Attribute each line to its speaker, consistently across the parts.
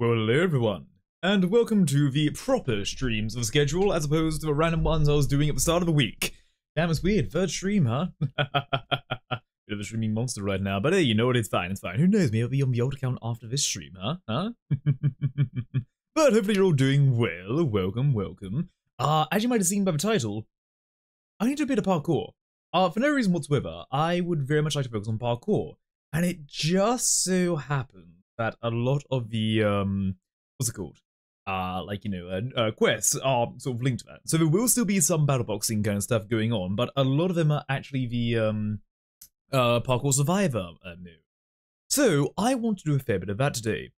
Speaker 1: Well, hello everyone, and welcome to the proper streams of schedule as opposed to the random ones I was doing at the start of the week. Damn, it's weird. Third stream, huh? Bit of a streaming monster right now, but hey, you know what? It's fine, it's fine. Who knows? Maybe I'll be on the old account after this stream, huh? Huh? but hopefully you're all doing well. Welcome, welcome. Uh, as you might have seen by the title, I need to do a bit of parkour. Uh, for no reason whatsoever, I would very much like to focus on parkour. And it just so happens that a lot of the um what's it called? Uh like you know uh, uh, quests are sort of linked to that. So there will still be some battle boxing kind of stuff going on but a lot of them are actually the um uh parkour survivor uh, so i want to do a fair bit of that today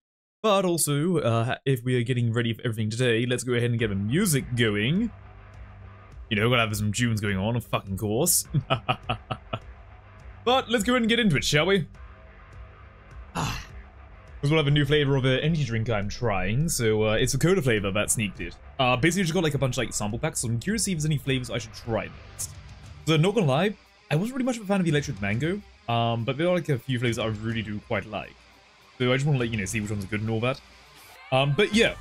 Speaker 1: but also uh if we are getting ready for everything today let's go ahead and get the music going. You know gotta have some tunes going on of fucking course. But let's go ahead and get into it shall we? Ah because we'll have a new flavor of an energy drink I'm trying, so uh, it's a cola flavor that sneaked it. Uh, basically just got like a bunch of like sample packs, so I'm curious if there's any flavors I should try next. So not gonna lie, I wasn't really much of a fan of the electric mango, um, but there are like a few flavors I really do quite like. So I just want to let you know, see which ones are good and all that. Um, but yeah.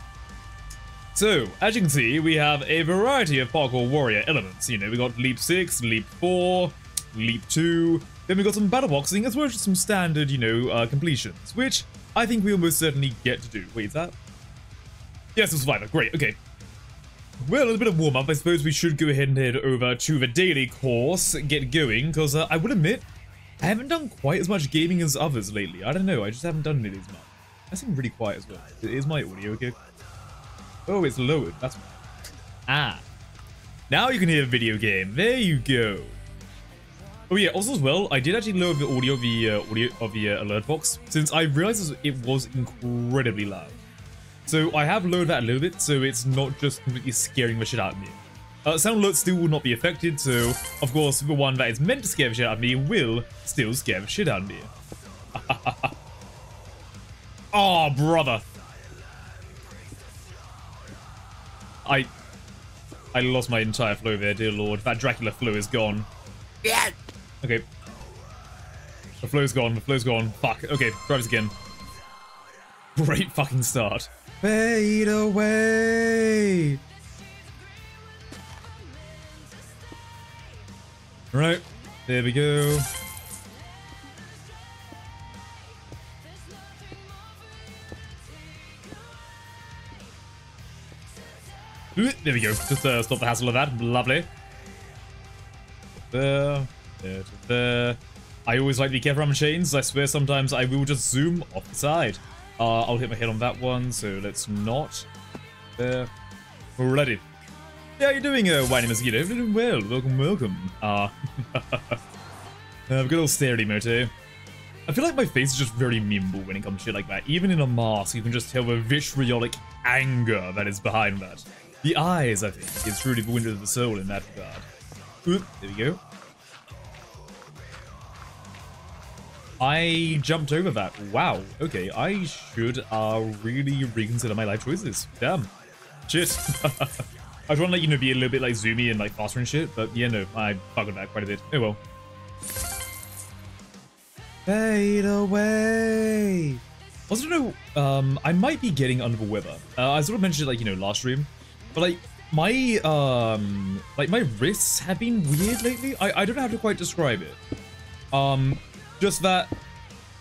Speaker 1: So, as you can see, we have a variety of parkour warrior elements. You know, we got leap 6, leap 4, leap 2, then we got some battle boxing, as well as some standard, you know, uh, completions, which I think we almost certainly get to do. Wait, is that? Yes, it's Survivor. Great, okay. Well, a little bit of warm-up. I suppose we should go ahead and head over to the daily course, get going, because uh, I would admit, I haven't done quite as much gaming as others lately. I don't know, I just haven't done it as much. I seem really quiet as well. Is my audio okay? Oh, it's lowered. That's Ah. Now you can hear a video game. There you go. Oh yeah, also as well, I did actually lower the audio of the uh, audio of the uh, alert box since I realized it was incredibly loud. So I have lowered that a little bit so it's not just completely scaring the shit out of me. Uh, sound alert still will not be affected, so of course the one that is meant to scare the shit out of me will still scare the shit out of me. oh, brother. I I lost my entire flow there, dear lord. That Dracula flow is gone. Yeah. Okay. The flow's gone, the flow's gone. Fuck. Okay, try this again. Great fucking start. Fade away! Right, there we go. Ooh, there we go. Just uh, stop the hassle of that. Lovely. There. There. I always like to be machines. I swear sometimes I will just zoom off the side. Uh, I'll hit my head on that one, so let's not. There. Ready. Yeah, you doing, uh, Whiny Mosquito? Doing well. Welcome, welcome. Uh, I've got a little motor. I feel like my face is just very nimble when it comes to shit like that. Even in a mask, you can just tell the vitriolic anger that is behind that. The eyes, I think, is truly the window of the soul in that regard. Oop, there we go. I jumped over that. Wow. Okay, I should uh, really reconsider my life choices. Damn. Shit. I was want to let you know be a little bit like zoomy and like faster and shit, but yeah, no, I buggered that quite a bit. Oh well. Fade away. Also, don't know, um, I might be getting under the weather. Uh, I sort of mentioned it, like, you know, last stream, but like, my, um, like, my wrists have been weird lately. I, I don't know how to quite describe it. Um, just that,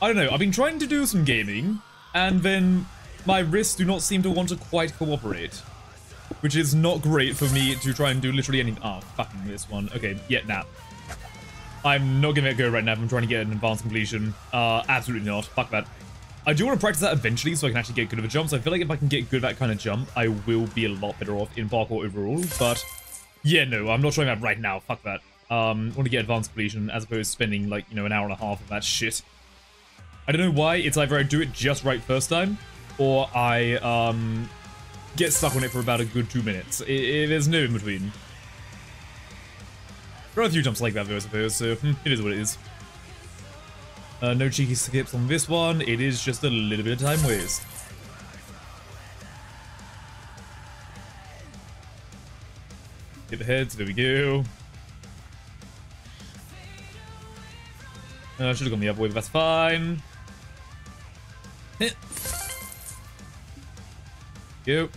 Speaker 1: I don't know, I've been trying to do some gaming, and then my wrists do not seem to want to quite cooperate. Which is not great for me to try and do literally anything. Oh, fucking this one. Okay, yeah, nah. I'm not giving it a go right now I'm trying to get an advanced completion. Uh, absolutely not. Fuck that. I do want to practice that eventually so I can actually get good of a jump. So I feel like if I can get good at that kind of jump, I will be a lot better off in parkour overall. But yeah, no, I'm not trying that right now. Fuck that. Um, want to get advanced completion as opposed to spending like, you know, an hour and a half of that shit. I don't know why. It's either I do it just right first time or I um, get stuck on it for about a good two minutes. It, it, there's no in between. There are a few jumps like that though, I suppose, so hmm, it is what it is. Uh, no cheeky skips on this one. It is just a little bit of time waste. Get the heads, there we go. Uh, should have gone the other way, but that's fine. Go.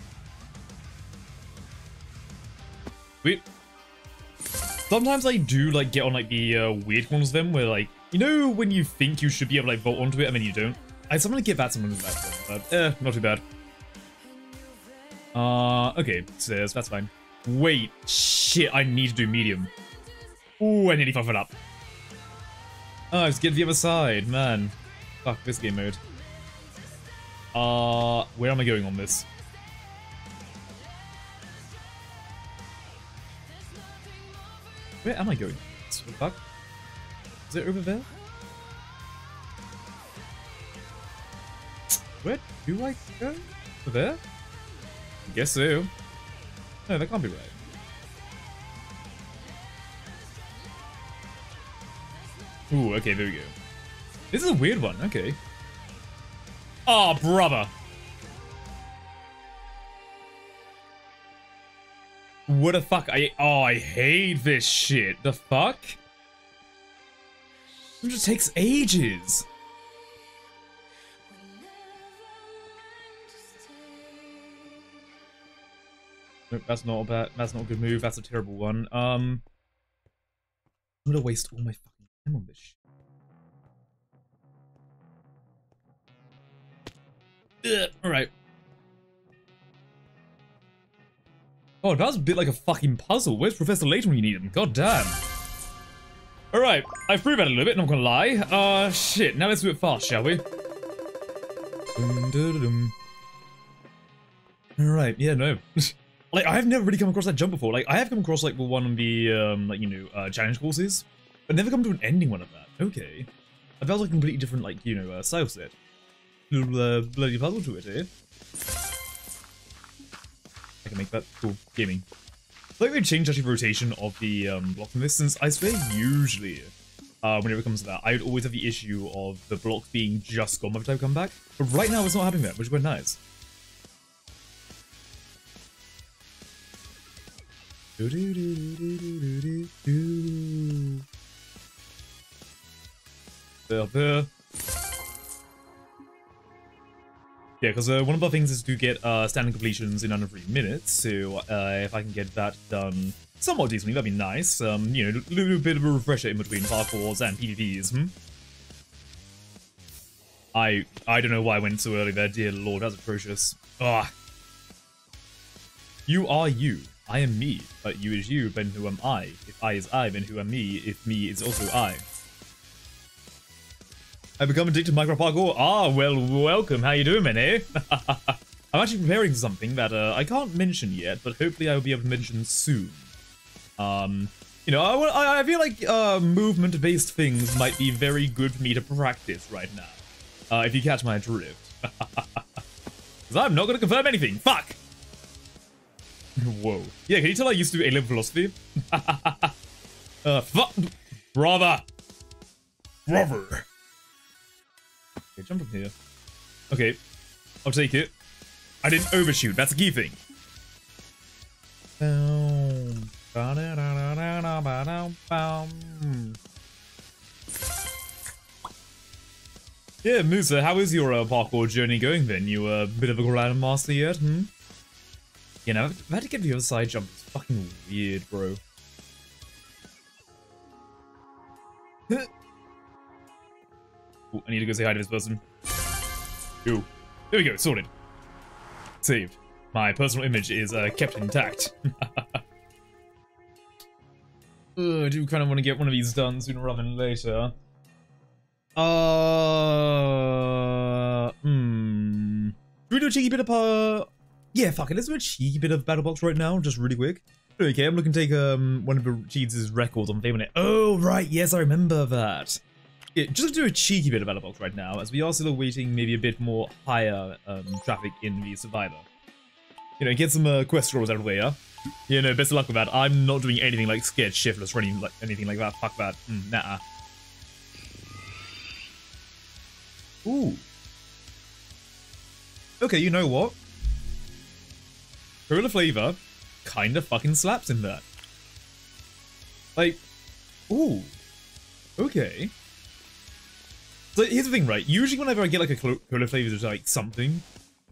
Speaker 1: Sweet. Sometimes I do like get on like the uh, weird ones of them where like, you know when you think you should be able to like vault onto it and then you don't? I sometimes get that sometimes that one, but eh, not too bad. Uh, okay, stairs, that's fine. Wait, shit, I need to do medium. Ooh, I nearly fucked it up. Oh, let's get the other side, man. Fuck this game mode. Uh, where am I going on this? Where am I going? Is it over there? Where do I go? Over there? I guess so. No, that can't be right. Ooh, okay, there we go. This is a weird one, okay. Oh, brother. What the fuck? I oh, I hate this shit. The fuck? It just takes ages. Nope, that's not a bad. That's not a good move. That's a terrible one. Um, I'm gonna waste all my fucking Ugh, all right. Oh, that was a bit like a fucking puzzle. Where's Professor Layton when you need him? God damn. Alright, I've proved that a little bit, not gonna lie. Uh, shit, now let's do it fast, shall we? Alright, yeah, no. like, I've never really come across that jump before. Like, I have come across, like, the one on the, um, like, you know, uh, challenge courses, but never come to an ending one of that. Okay. I felt a completely different, like, you know, uh, style set. Little, uh, bloody puzzle to it, eh? I can make that cool gaming. I like they changed actually the rotation of the um, block from this, since I swear usually, uh, whenever it comes to that, I would always have the issue of the block being just gone by the time I come back. But right now it's not happening that, which is quite nice. Do -do -do there, there. Yeah, because uh, one of the things is to get uh, standing completions in under three minutes, so uh, if I can get that done somewhat decently, that'd be nice. Um, you know, a little bit of a refresher in between parkours and PvPs, hmm? I I don't know why I went so early there, dear lord, that's atrocious. Ah. You are you. I am me. But you is you, then who am I? If I is I, then who am me? If me is also I. I become addicted to micro parkour. Ah, well, welcome. How you doing, man, eh? I'm actually preparing something that uh, I can't mention yet, but hopefully I will be able to mention soon. Um, you know, I, I feel like uh, movement-based things might be very good for me to practice right now. Uh, if you catch my drift. Because I'm not going to confirm anything. Fuck! Whoa. Yeah, can you tell I used to do A-level philosophy? uh, fuck! Brother! Brother! Okay, jump from here. Okay, I'll take it. I didn't overshoot, that's a key thing. Yeah, Musa, how is your uh, parkour journey going then? You a uh, bit of a grandmaster yet, hmm? You know, had to get the other side jump. It's fucking weird, bro. Ooh, I need to go say hi to this person. Ooh. There we go, sorted. Saved. My personal image is uh, kept intact. I do kind of want to get one of these done sooner rather than later. Uh, hmm. Should we do a cheeky bit of uh? Yeah, fuck it. Let's do a cheeky bit of battle box right now, just really quick. Okay, I'm looking to take um one of the Cheats' records on Fame it. Oh right, yes, I remember that. Yeah, just do a cheeky bit of battle box right now, as we are still awaiting maybe a bit more higher um, traffic in the Survivor. You know, get some uh, quest scrolls out of the way, yeah? You know, best of luck with that. I'm not doing anything like scared shiftless or anything like, anything like that. Fuck that. Mm, nah. Ooh. Okay, you know what? Cola flavor kinda fucking slaps in that. Like, ooh. Okay. So here's the thing, right? Usually whenever I get like a cola flavor, there's like something.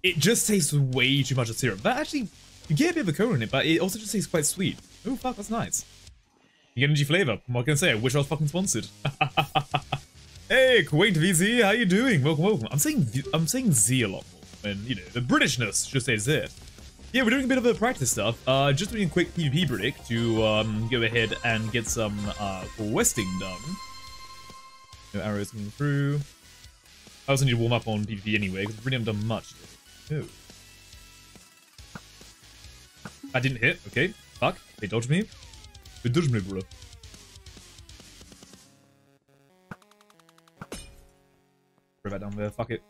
Speaker 1: it just tastes way too much of syrup. But actually, you get a bit of a cola in it, but it also just tastes quite sweet. Oh fuck, that's nice. You get energy flavor. What can I say? I wish I was fucking sponsored. hey, Quaint VZ, how you doing? Welcome, welcome. I'm saying I'm saying Z a lot more, and you know the Britishness just says it. Yeah, we're doing a bit of a practice stuff. Uh, just doing a quick PvP break to um, go ahead and get some uh, questing done. No arrows coming through. I also need to warm up on PvP anyway, because really haven't done much. Oh. I didn't hit. Okay. Fuck. They dodged me. They dodged me, bro. Throw that down there. Fuck it.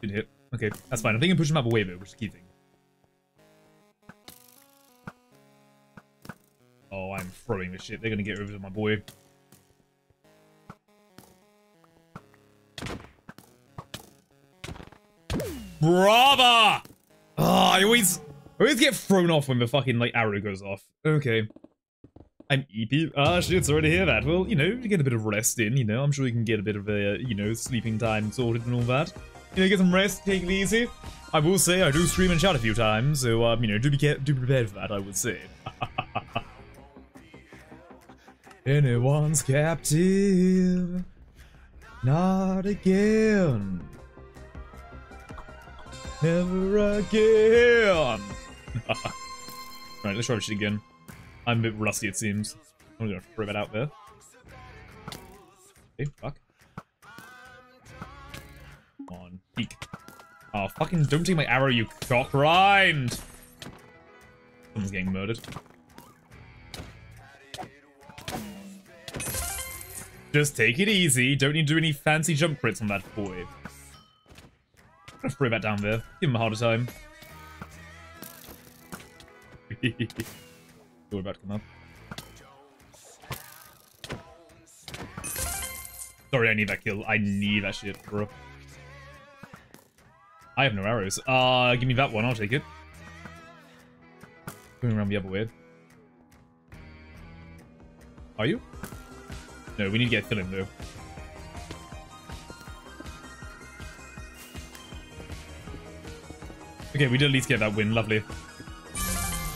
Speaker 1: Didn't hit. Okay, that's fine. I think I push him out of the way though, which is key thing. Oh, I'm throwing this shit. They're gonna get over to my boy. Brava! Oh, I always, I always get thrown off when the fucking like arrow goes off. Okay. I'm EP. Ah, shit, sorry to hear that. Well, you know, you get a bit of rest in, you know. I'm sure you can get a bit of a, you know, sleeping time sorted and all that. You know, get some rest, take it easy. I will say I do stream and chat a few times, so, um, you know, do be, do be prepared for that, I would say. Anyone's captive. Not again. Never again. right, let's try this again. I'm a bit rusty, it seems. I'm gonna throw that out there. Okay, fuck. Come on, peek. Oh, fucking don't take my arrow, you cock rind! Someone's getting murdered. Just take it easy. Don't need to do any fancy jump crits on that boy. Let's throw that down there. Give him a harder time. We're about to come up. Sorry, I need that kill. I need that shit, bro. I have no arrows. Uh, give me that one. I'll take it. Going around the other way. Are you? No, we need to get filling though. Okay, we did at least get that win. Lovely.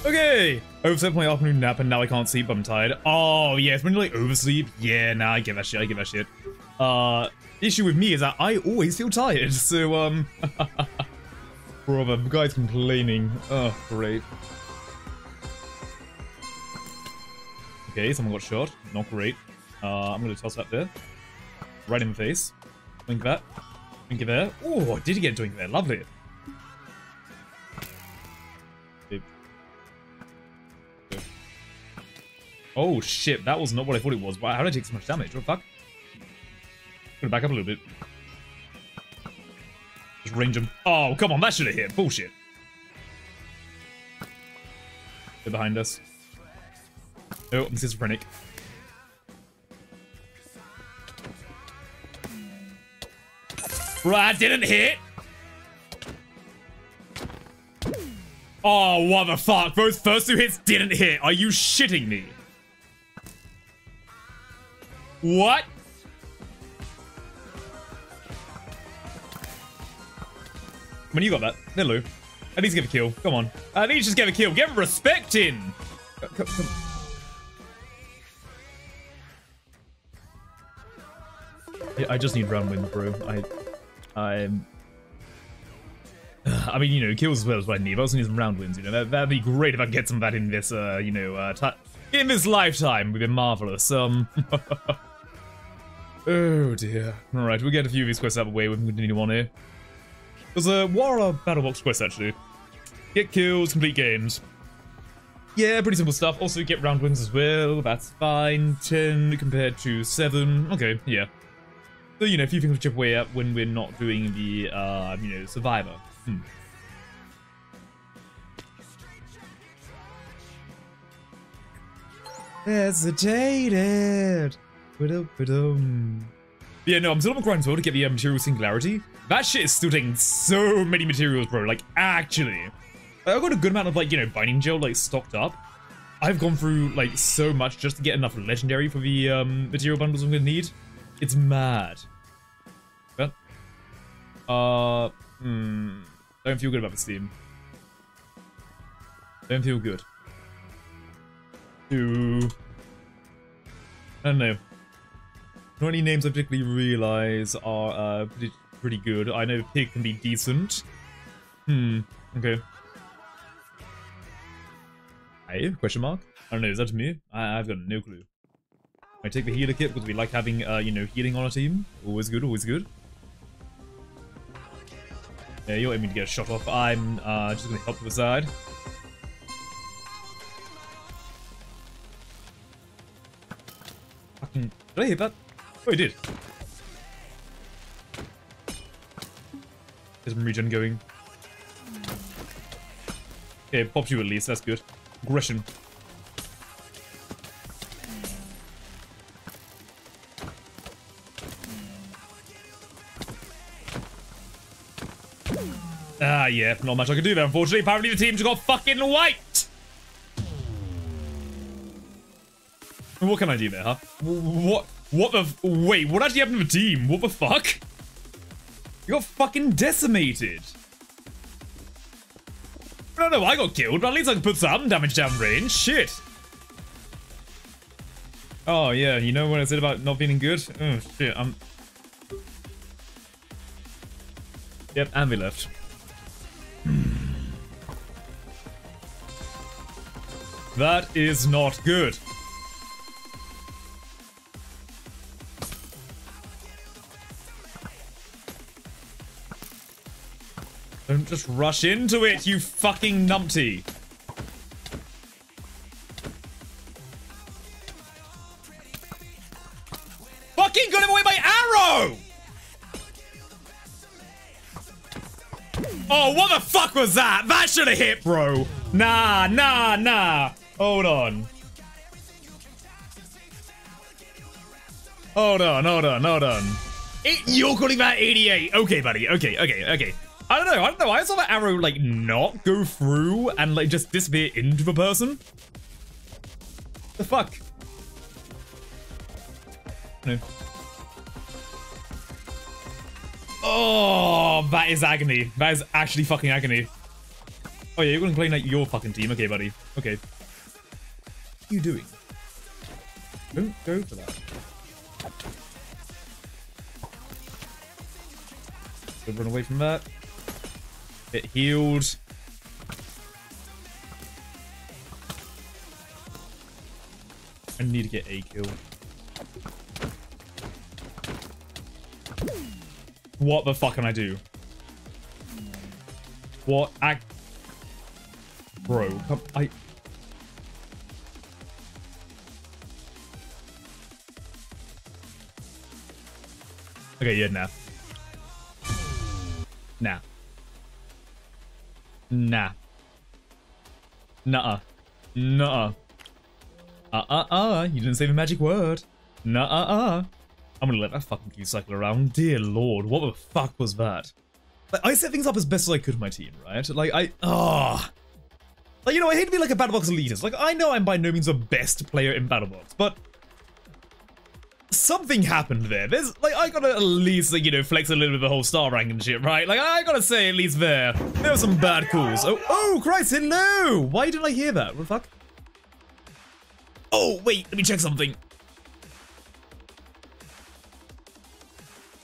Speaker 1: Okay! Overslept my afternoon nap and now I can't sleep, but I'm tired. Oh, yeah, yes, when you like oversleep, yeah, nah, I get that shit, I get that shit. Uh, issue with me is that I always feel tired, so, um... Brother, the guy's complaining. Oh, great. Okay, someone got shot. Not great. Uh, I'm gonna toss that there. Right in the face. Wink that. Wink it there. Oh, did he get doink there? Lovely. Oh shit, that was not what I thought it was. How did I take so much damage? What the fuck? Gonna back up a little bit. Just range him. Oh, come on, that should have hit. Bullshit. They're behind us. Oh, I'm schizophrenic. Right, didn't hit. Oh, what the fuck? Those first two hits didn't hit. Are you shitting me? What? When you got that, Nilu. At least give a kill. Come on. At least just give a kill. Get respect in. Come, come. Yeah, I just need round wins, bro. I, I'm. I mean, you know, kills as well as what I need. I also need some round wins. You know, that, that'd be great if I could get some of that in this, uh, you know, uh, in this lifetime. Would be marvelous. Um. Oh dear. Alright, we'll get a few of these quests out of the way. We can continue on here. There's a are battle box quest actually? Get kills, complete games. Yeah, pretty simple stuff. Also get round wins as well. That's fine. 10 compared to 7. Okay, yeah. So, you know, a few things to chip away at when we're not doing the, uh, you know, survivor. Hmm. Hesitated. Yeah, no, I'm still on the grind to get the uh, material singularity. That shit is still taking so many materials, bro. Like, actually. I've got a good amount of, like, you know, binding gel, like, stocked up. I've gone through, like, so much just to get enough legendary for the um, material bundles I'm gonna need. It's mad. But, Uh, hmm. Don't feel good about this team. Don't feel good. Do. I don't know. Not any names I particularly realize are uh, pretty, pretty good. I know Pig can be decent. Hmm. Okay. Hey, question mark? I don't know, is that me? I, I've got no clue. I take the healer kit because we like having, uh, you know, healing on our team. Always good, always good. Yeah, you're aiming to get a shot off. I'm uh, just going to help to the side. Fucking... Did I hit that? Oh, I did. There's some regen going. Okay, popped you at least. That's good. Aggression. Ah, yeah, not much I can do there, unfortunately. Apparently the team just got fucking wiped! What can I do there, huh? What? What the? Wait, what actually happened to the team? What the fuck? You got fucking decimated. Don't know, I got killed, but at least I can put some damage down range. Shit. Oh, yeah, you know what I said about not feeling good? Oh, shit, I'm... Yep, and we left. That is not good. Don't just rush into it, you fucking numpty. Fucking got him away by arrow! Oh, what the fuck was that? That should have hit, bro. Nah, nah, nah. Hold on. Hold on, hold on, hold on. It, you're calling that 88. Okay, buddy. Okay, okay, okay. I don't know. I don't know. I saw that arrow, like, not go through and, like, just disappear into the person. The fuck? No. Oh, that is agony. That is actually fucking agony. Oh yeah, you're gonna play like your fucking team. Okay, buddy. Okay. What are you doing? Don't go for that. Don't run away from that. Get healed. I need to get a kill. What the fuck can I do? What act? Bro, come, I. Okay, yeah, nah. Nah. Nah. Nuh-uh. Nuh-uh. Uh-uh-uh. You didn't say the magic word. Nuh-uh-uh. I'm gonna let that fucking key cycle around. Dear lord, what the fuck was that? Like, I set things up as best as I could with my team, right? Like, I... Ah. Like, you know, I hate to be like a Battlebox elitist. Like, I know I'm by no means the best player in Battlebox, but... Something happened there. There's, like, I gotta at least, like, you know, flex a little bit of the whole star rank and shit, right? Like, I gotta say, at least there. There were some bad calls. Oh, oh, Christ, hello! Why didn't I hear that? What the fuck? Oh, wait, let me check something.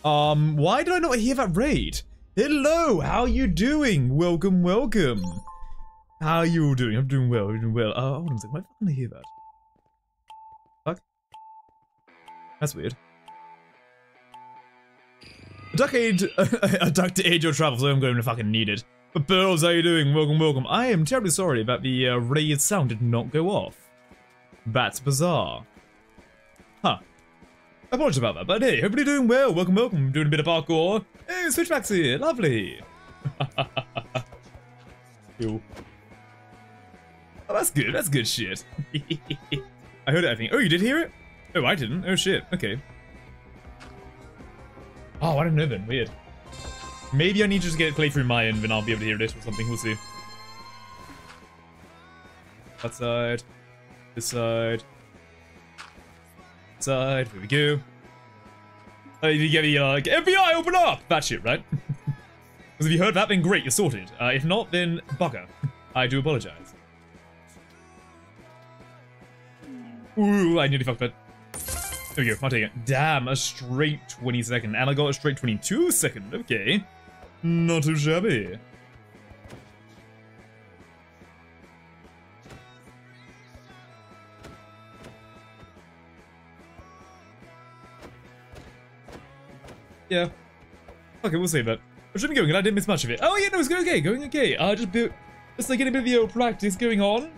Speaker 1: Um, why did I not hear that raid? Hello, how are you doing? Welcome, welcome. How are you all doing? I'm doing well, I'm doing well. Uh, hold on a second, why did I hear that? That's weird. A duck aid, a duck to aid your travels, I'm going to fucking need it. But Pearls, how are you doing? Welcome, welcome. I am terribly sorry that the uh, raid sound did not go off. That's bizarre. Huh. Apologies about that, but hey, hope you're doing well. Welcome, welcome. Doing a bit of parkour. Hey, Switchback's here. Lovely. Cool. Oh, that's good. That's good shit. I heard it, I think. Oh, you did hear it? Oh, I didn't. Oh, shit. Okay. Oh, I don't know then. Weird. Maybe I need to just get it play through my end, then I'll be able to hear this or something. We'll see. That side. This side. Side. Here we go. Oh, you get the uh, FBI, open up! That shit, right? Because if you heard that, then great, you're sorted. Uh, if not, then bugger. I do apologize. Ooh, I nearly fucked that. There we go, I'll take it. Damn, a straight 20 second. And I got a straight 22 second. Okay. Not too shabby. Yeah. Okay, we'll save that. How's it been going? and I didn't miss much of it. Oh yeah, no, it's going okay, going okay. Uh, just just like getting a bit of the old practice going on.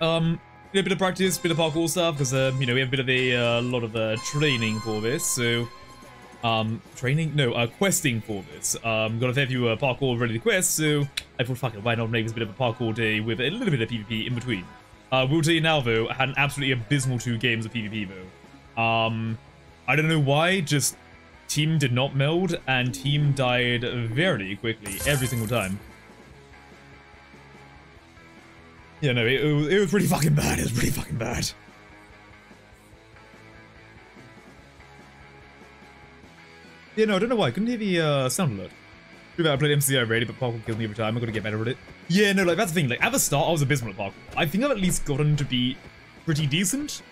Speaker 1: Um, a bit of practice, bit of parkour stuff, because uh, you know we have a bit of a uh, lot of uh, training for this. So, um, training? No, uh, questing for this. Um, got a fair few uh, parkour ready to quest. So I thought, fuck it, why not make this a bit of a parkour day with a little bit of PvP in between. Uh, will tell you now though, I had an absolutely abysmal two games of PvP though. Um, I don't know why, just Team did not meld, and team died very quickly every single time. Yeah, no, it, it, was, pretty fucking bad. It was pretty fucking bad. Yeah, no, I don't know why. I couldn't hear the uh, sound alert. Too bad I played MCCI already, but parkour killed me every time. i got to get better at it. Yeah, no, like, that's the thing. Like, at the start, I was abysmal at parkour. I think I've at least gotten to be pretty decent.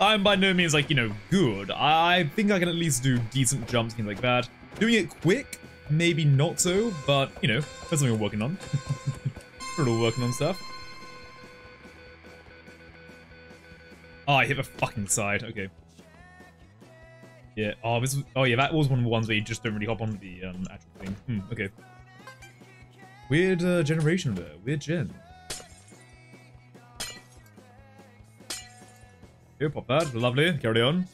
Speaker 1: I'm by no means, like, you know, good. I think I can at least do decent jumps, things like that. Doing it quick, maybe not so, but, you know, that's something we're working on. we're all working on stuff. Oh, I hit the fucking side. Okay. Yeah. Oh, this. Was, oh, yeah. That was one of the ones where you just don't really hop on the um, actual thing. Hmm. Okay. Weird uh, generation there. Weird gen. Here, pop that. Lovely. Carry on.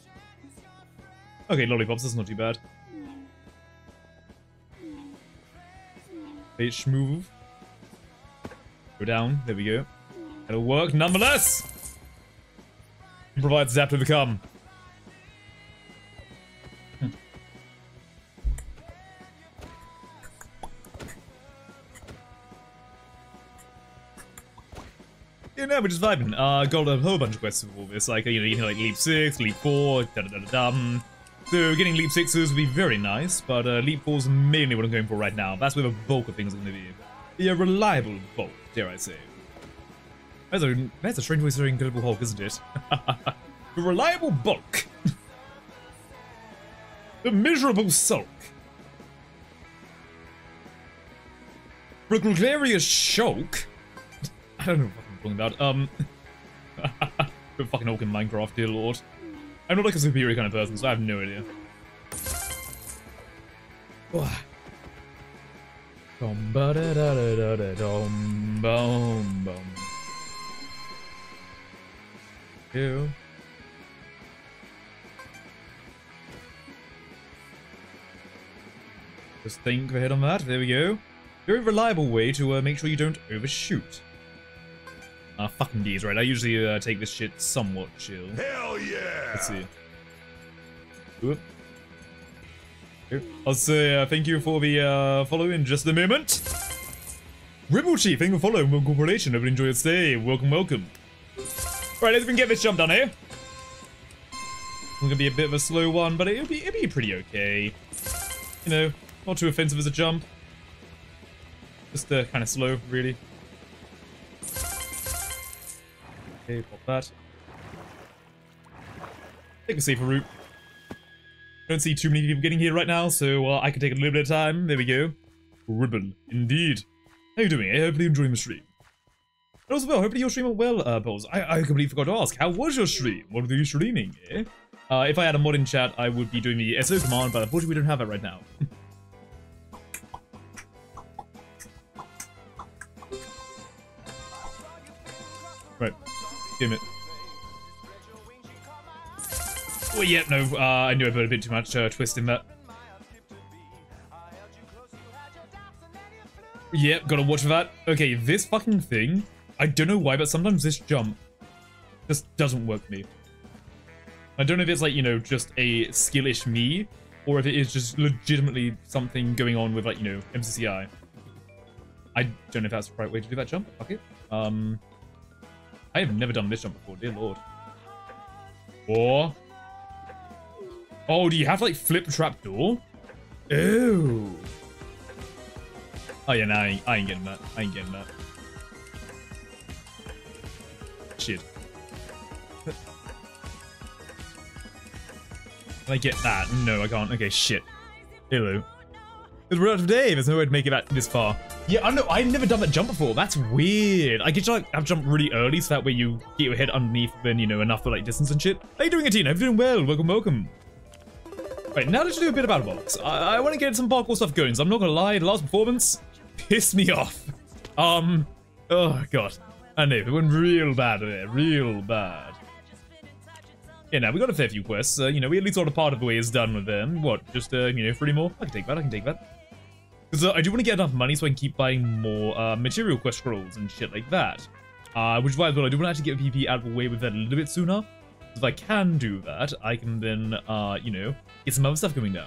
Speaker 1: Okay, lollipops. That's not too bad. H move. Go down. There we go. It'll work nonetheless. Provide zap to the come. Yeah, no, we're just vibing. Uh, got a whole bunch of quests all this. Like, you know, you can like Leap 6, Leap 4, da da da da dum. So getting Leap 6s would be very nice, but uh, Leap 4 is mainly what I'm going for right now. That's where the bulk of things are going to be. A reliable bulk, dare I say. That's a, that's a strange way to say Incredible Hulk, isn't it? the reliable bulk. the miserable sulk. Proclarious shulk. I don't know what I'm talking about. Um, the fucking Hulk in Minecraft, dear lord. I'm not like a superior kind of person, so I have no idea. Ew. Just think ahead on that. There we go. Very reliable way to uh, make sure you don't overshoot. Uh, fucking D's, right? I usually uh, take this shit somewhat chill.
Speaker 2: Hell yeah!
Speaker 1: Let's see. Oop. I'll say uh, thank you for the uh, follow in just a moment. Ripple Chief, thank you for following. Welcome, corporation. Hope you enjoy your stay. Welcome, welcome. Right, let's get this jump done here. It's gonna be a bit of a slow one, but it'll be it'll be pretty okay. You know, not too offensive as a jump. Just uh, kind of slow, really. Okay, pop that. Take a safer route. Don't see too many people getting here right now, so uh, I can take a little bit of time. There we go. Ribbon, indeed. How you doing? I hope you're enjoying the stream. Also, well, hopefully your stream went well, uh, Balls. I, I completely forgot to ask, how was your stream? What were you streaming, eh? Uh, if I had a mod in chat, I would be doing the SO command, but unfortunately we don't have that right now. right. Damn it. Oh, yeah, no, uh, I knew I put a bit too much uh, twist in that. Yep, gotta watch for that. Okay, this fucking thing, I don't know why, but sometimes this jump just doesn't work for me. I don't know if it's like, you know, just a skillish me, or if it is just legitimately something going on with like, you know, MCCI. I don't know if that's the right way to do that jump. Okay. Um, I have never done this jump before, dear lord. Or... Oh, do you have, like, flip trap door? Oh. Oh yeah, no, I ain't, I ain't getting that. I ain't getting that. Shit. Can I get that? No, I can't. Okay, shit. Hello. It's of day. There's no way to make it back this far. Yeah, I know. I've never done that jump before. That's weird. I get to like have jump really early, so that way you get your head underneath, then you know enough for like distance and shit. How you doing, Atina? I'm doing well. Welcome, welcome. Right, now let's do a bit about box. I, I want to get some parkour stuff going, so I'm not gonna lie, the last performance pissed me off. Um, oh god. I know, it went real bad there, real bad. Yeah, now we got a fair few quests. Uh, you know, we at least got a part of the way is done with them. What, just, uh, you know, three more? I can take that, I can take that. Because uh, I do want to get enough money so I can keep buying more uh, material quest scrolls and shit like that. Uh, which is why as well, I do want to actually get PP out of the way with that a little bit sooner. If I can do that, I can then, uh, you know, get some other stuff coming down.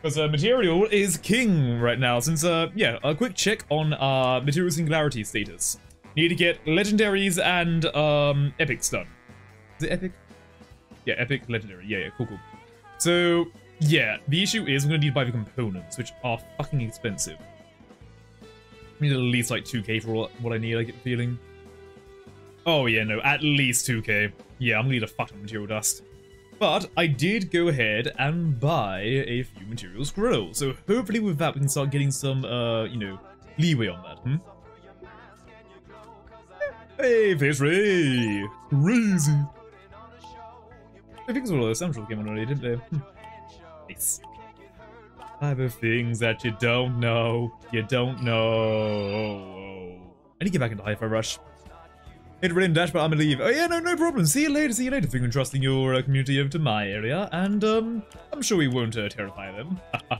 Speaker 1: Because uh, material is king right now, since, uh, yeah, a quick check on uh, material singularity status. Need to get legendaries and um, epics done. Is it epic? Yeah, epic, legendary. Yeah, yeah, cool, cool. So, yeah, the issue is I'm to need to buy the components, which are fucking expensive. I need at least like 2k for what I need, I get the feeling. Oh yeah, no, at least 2k. Yeah, I'm gonna need a fucking material dust. But I did go ahead and buy a few material scrolls, so hopefully with that we can start getting some, uh, you know, leeway on that, hmm? Hey, Face Ray! Crazy! I think it's all the Central came on already, didn't they? Hmm. Nice. Things that you don't know, you don't know. I need to get back into Hi-Fi Rush. Hit rid dash, but I'm gonna leave. Oh yeah, no, no problem. See you later, see you later. Thank you for trusting your uh, community over to my area, and um, I'm sure we won't uh, terrify them. yeah,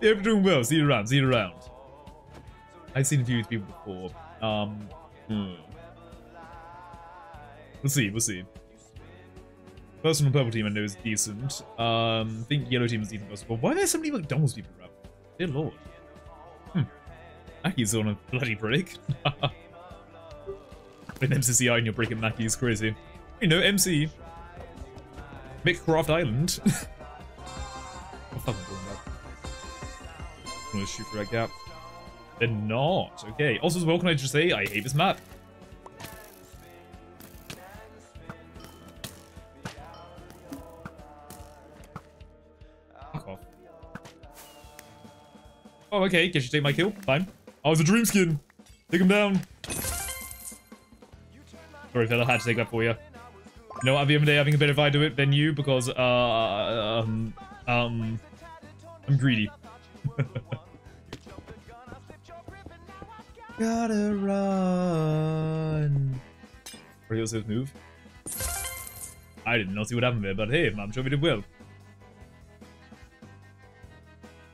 Speaker 1: you're doing well. See you around, see you around. I've seen a few people before. Um, hmm. We'll see, we'll see. Personal purple team I know is decent. Um, I think yellow team is decent as well. Why are there so many McDonald's people around? Dear lord. Hmm. Aki's on a bloody break. With MCCI and you're breaking Mackie is crazy. You know, MC. McCraft Island. Oh, I'm fucking going back. I'm gonna shoot for that gap. They're not. Okay. Also, as well, can I just say, I hate this map. Oh, okay. Guess you take my kill. Fine. Oh, it's a dream skin. Take him down. Sorry, Phil, I had to take that for you. You know, at the end of the day, I think a better if I do it than you because, uh, um, um, I'm greedy. Gotta run. Else his move? I did not see what happened there, but hey, I'm sure we did well.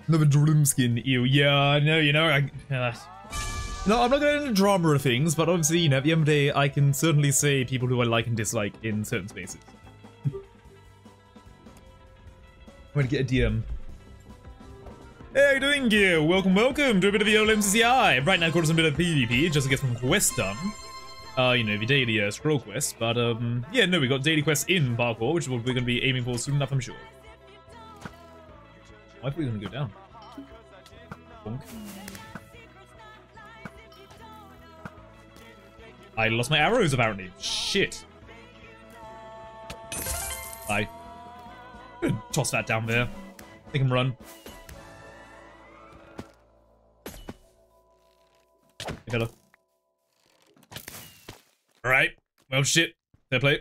Speaker 1: Another dream skin, ew. Yeah, no, you know, I, uh, no, I'm not going into drama or things, but obviously, you know, at the end of the day, I can certainly say people who I like and dislike in certain spaces. I'm going to get a DM. Hey, how you doing, Gear? Welcome, welcome to a bit of the old. Right now, got a bit of PvP just to get some quests done. Uh, you know, the daily uh, scroll quest. But, um, yeah, no, we got daily quests in parkour, which is what we're going to be aiming for soon enough, I'm sure. Why are we going to go down? Bonk. I lost my arrows, apparently. Shit. I toss that down there. Make him run. Hello. Alright. Well, shit. Fair play.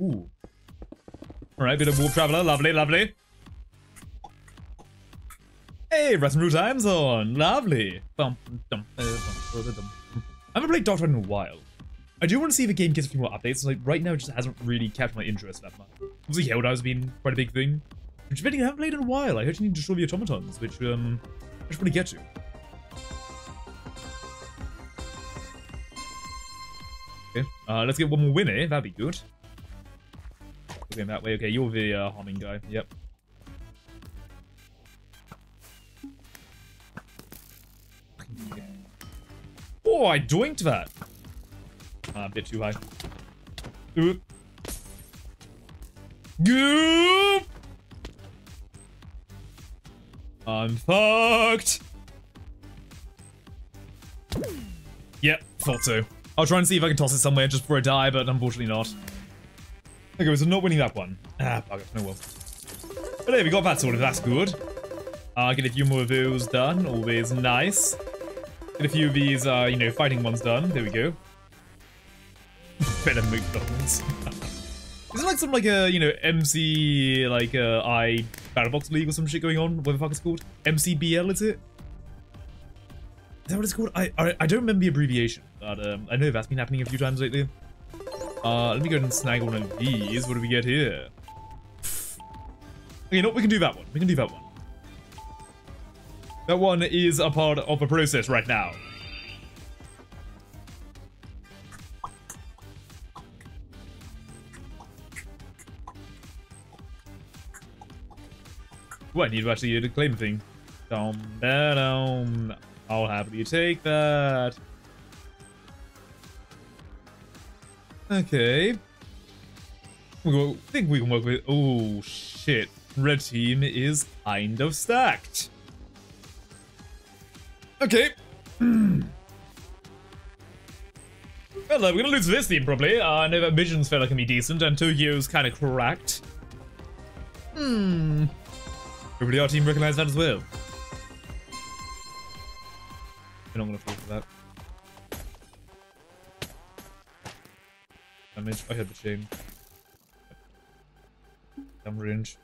Speaker 1: Ooh. Alright, bit of warp traveler. Lovely, lovely. Hey, Rasmus Time's on. Lovely. Bum, dum, uh, bum, dum. I haven't played Doctor in a while. I do want to see if the game gets a few more updates. Like right now, it just hasn't really captured my interest that much. Obviously, Helldive has been quite a big thing. Which I haven't played in a while. I heard you need to destroy the automatons, which um, I should probably get to. Okay, uh, let's get one more winner. That'd be good. Going that way. Okay, you're the uh, harming guy. Yep. Oh, I doinked that. Uh, a bit too high. Oop. Goop! I'm fucked. Yep, thought so. I'll try and see if I can toss it somewhere just before I die, but unfortunately not. Okay, so not winning that one. Ah, bugger. Oh well. But hey, we got that sorted. That's good. Uh, get a few more of those done. Always nice. Get a few of these, uh, you know, fighting ones done. There we go. Better McDonald's. Is it like some like a you know MC like uh, I Battlebox League or some shit going on? What the fuck it's called? MCBL is it? Is that what it's called? I I, I don't remember the abbreviation, but um, I know that's been happening a few times lately. Uh, let me go and snag one of these. What do we get here? Okay, no, we can do that one. We can do that one. That one is a part of a process right now. Ooh, I need to actually to claim thing. Dom, dom. I'll happily take that. Okay. I think we can work with. Oh shit! Red team is kind of stacked. Okay. well, uh, we're gonna lose this team probably. Uh, I know that Vision's fella can be decent, and Tokyo's kind of cracked. Hmm. Everybody our team recognize that as well. We're not gonna fall for that. Damage. I had the chain. Damn range.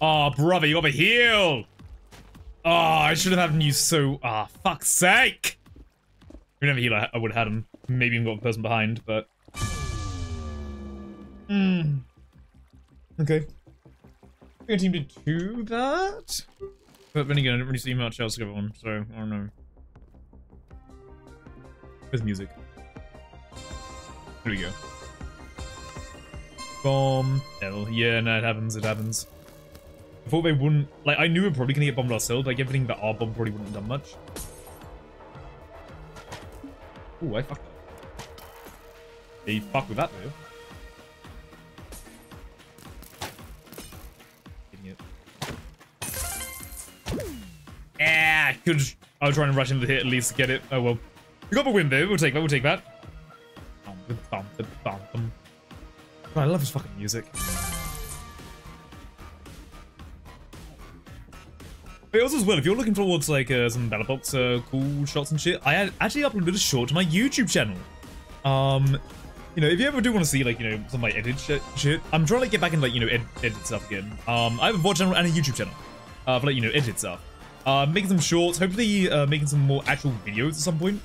Speaker 1: Oh, brother, you got a heal! Oh, I should have had you so... Ah, oh, fuck's sake! If never heal, I, would have had him. Maybe even got the person behind, but... Hmm. Okay. I think our team did two that? But then again, I didn't really see much else go on, so I don't know. With music. There we go. Bomb. Hell, yeah, no, it happens, it happens. I thought they wouldn't... Like, I knew we were probably going to get bombed ourselves. Like, everything but our bomb probably wouldn't have done much. Ooh, I fucked that. They fuck with that, though. Yeah, could. I was trying to rush into the hit at least to get it. Oh well. We got the win though. We'll take that. We'll take that. I love his fucking music. But also as well, if you're looking towards like uh, some Battlebox uh, cool shots and shit, I actually uploaded a short to my YouTube channel. Um, you know, if you ever do want to see like you know some like edit shit, shit, I'm trying to get back in like you know ed edit stuff again. Um, I have a VOD channel and a YouTube channel uh, for like you know edit stuff. Uh, making some shorts, hopefully uh, making some more actual videos at some point.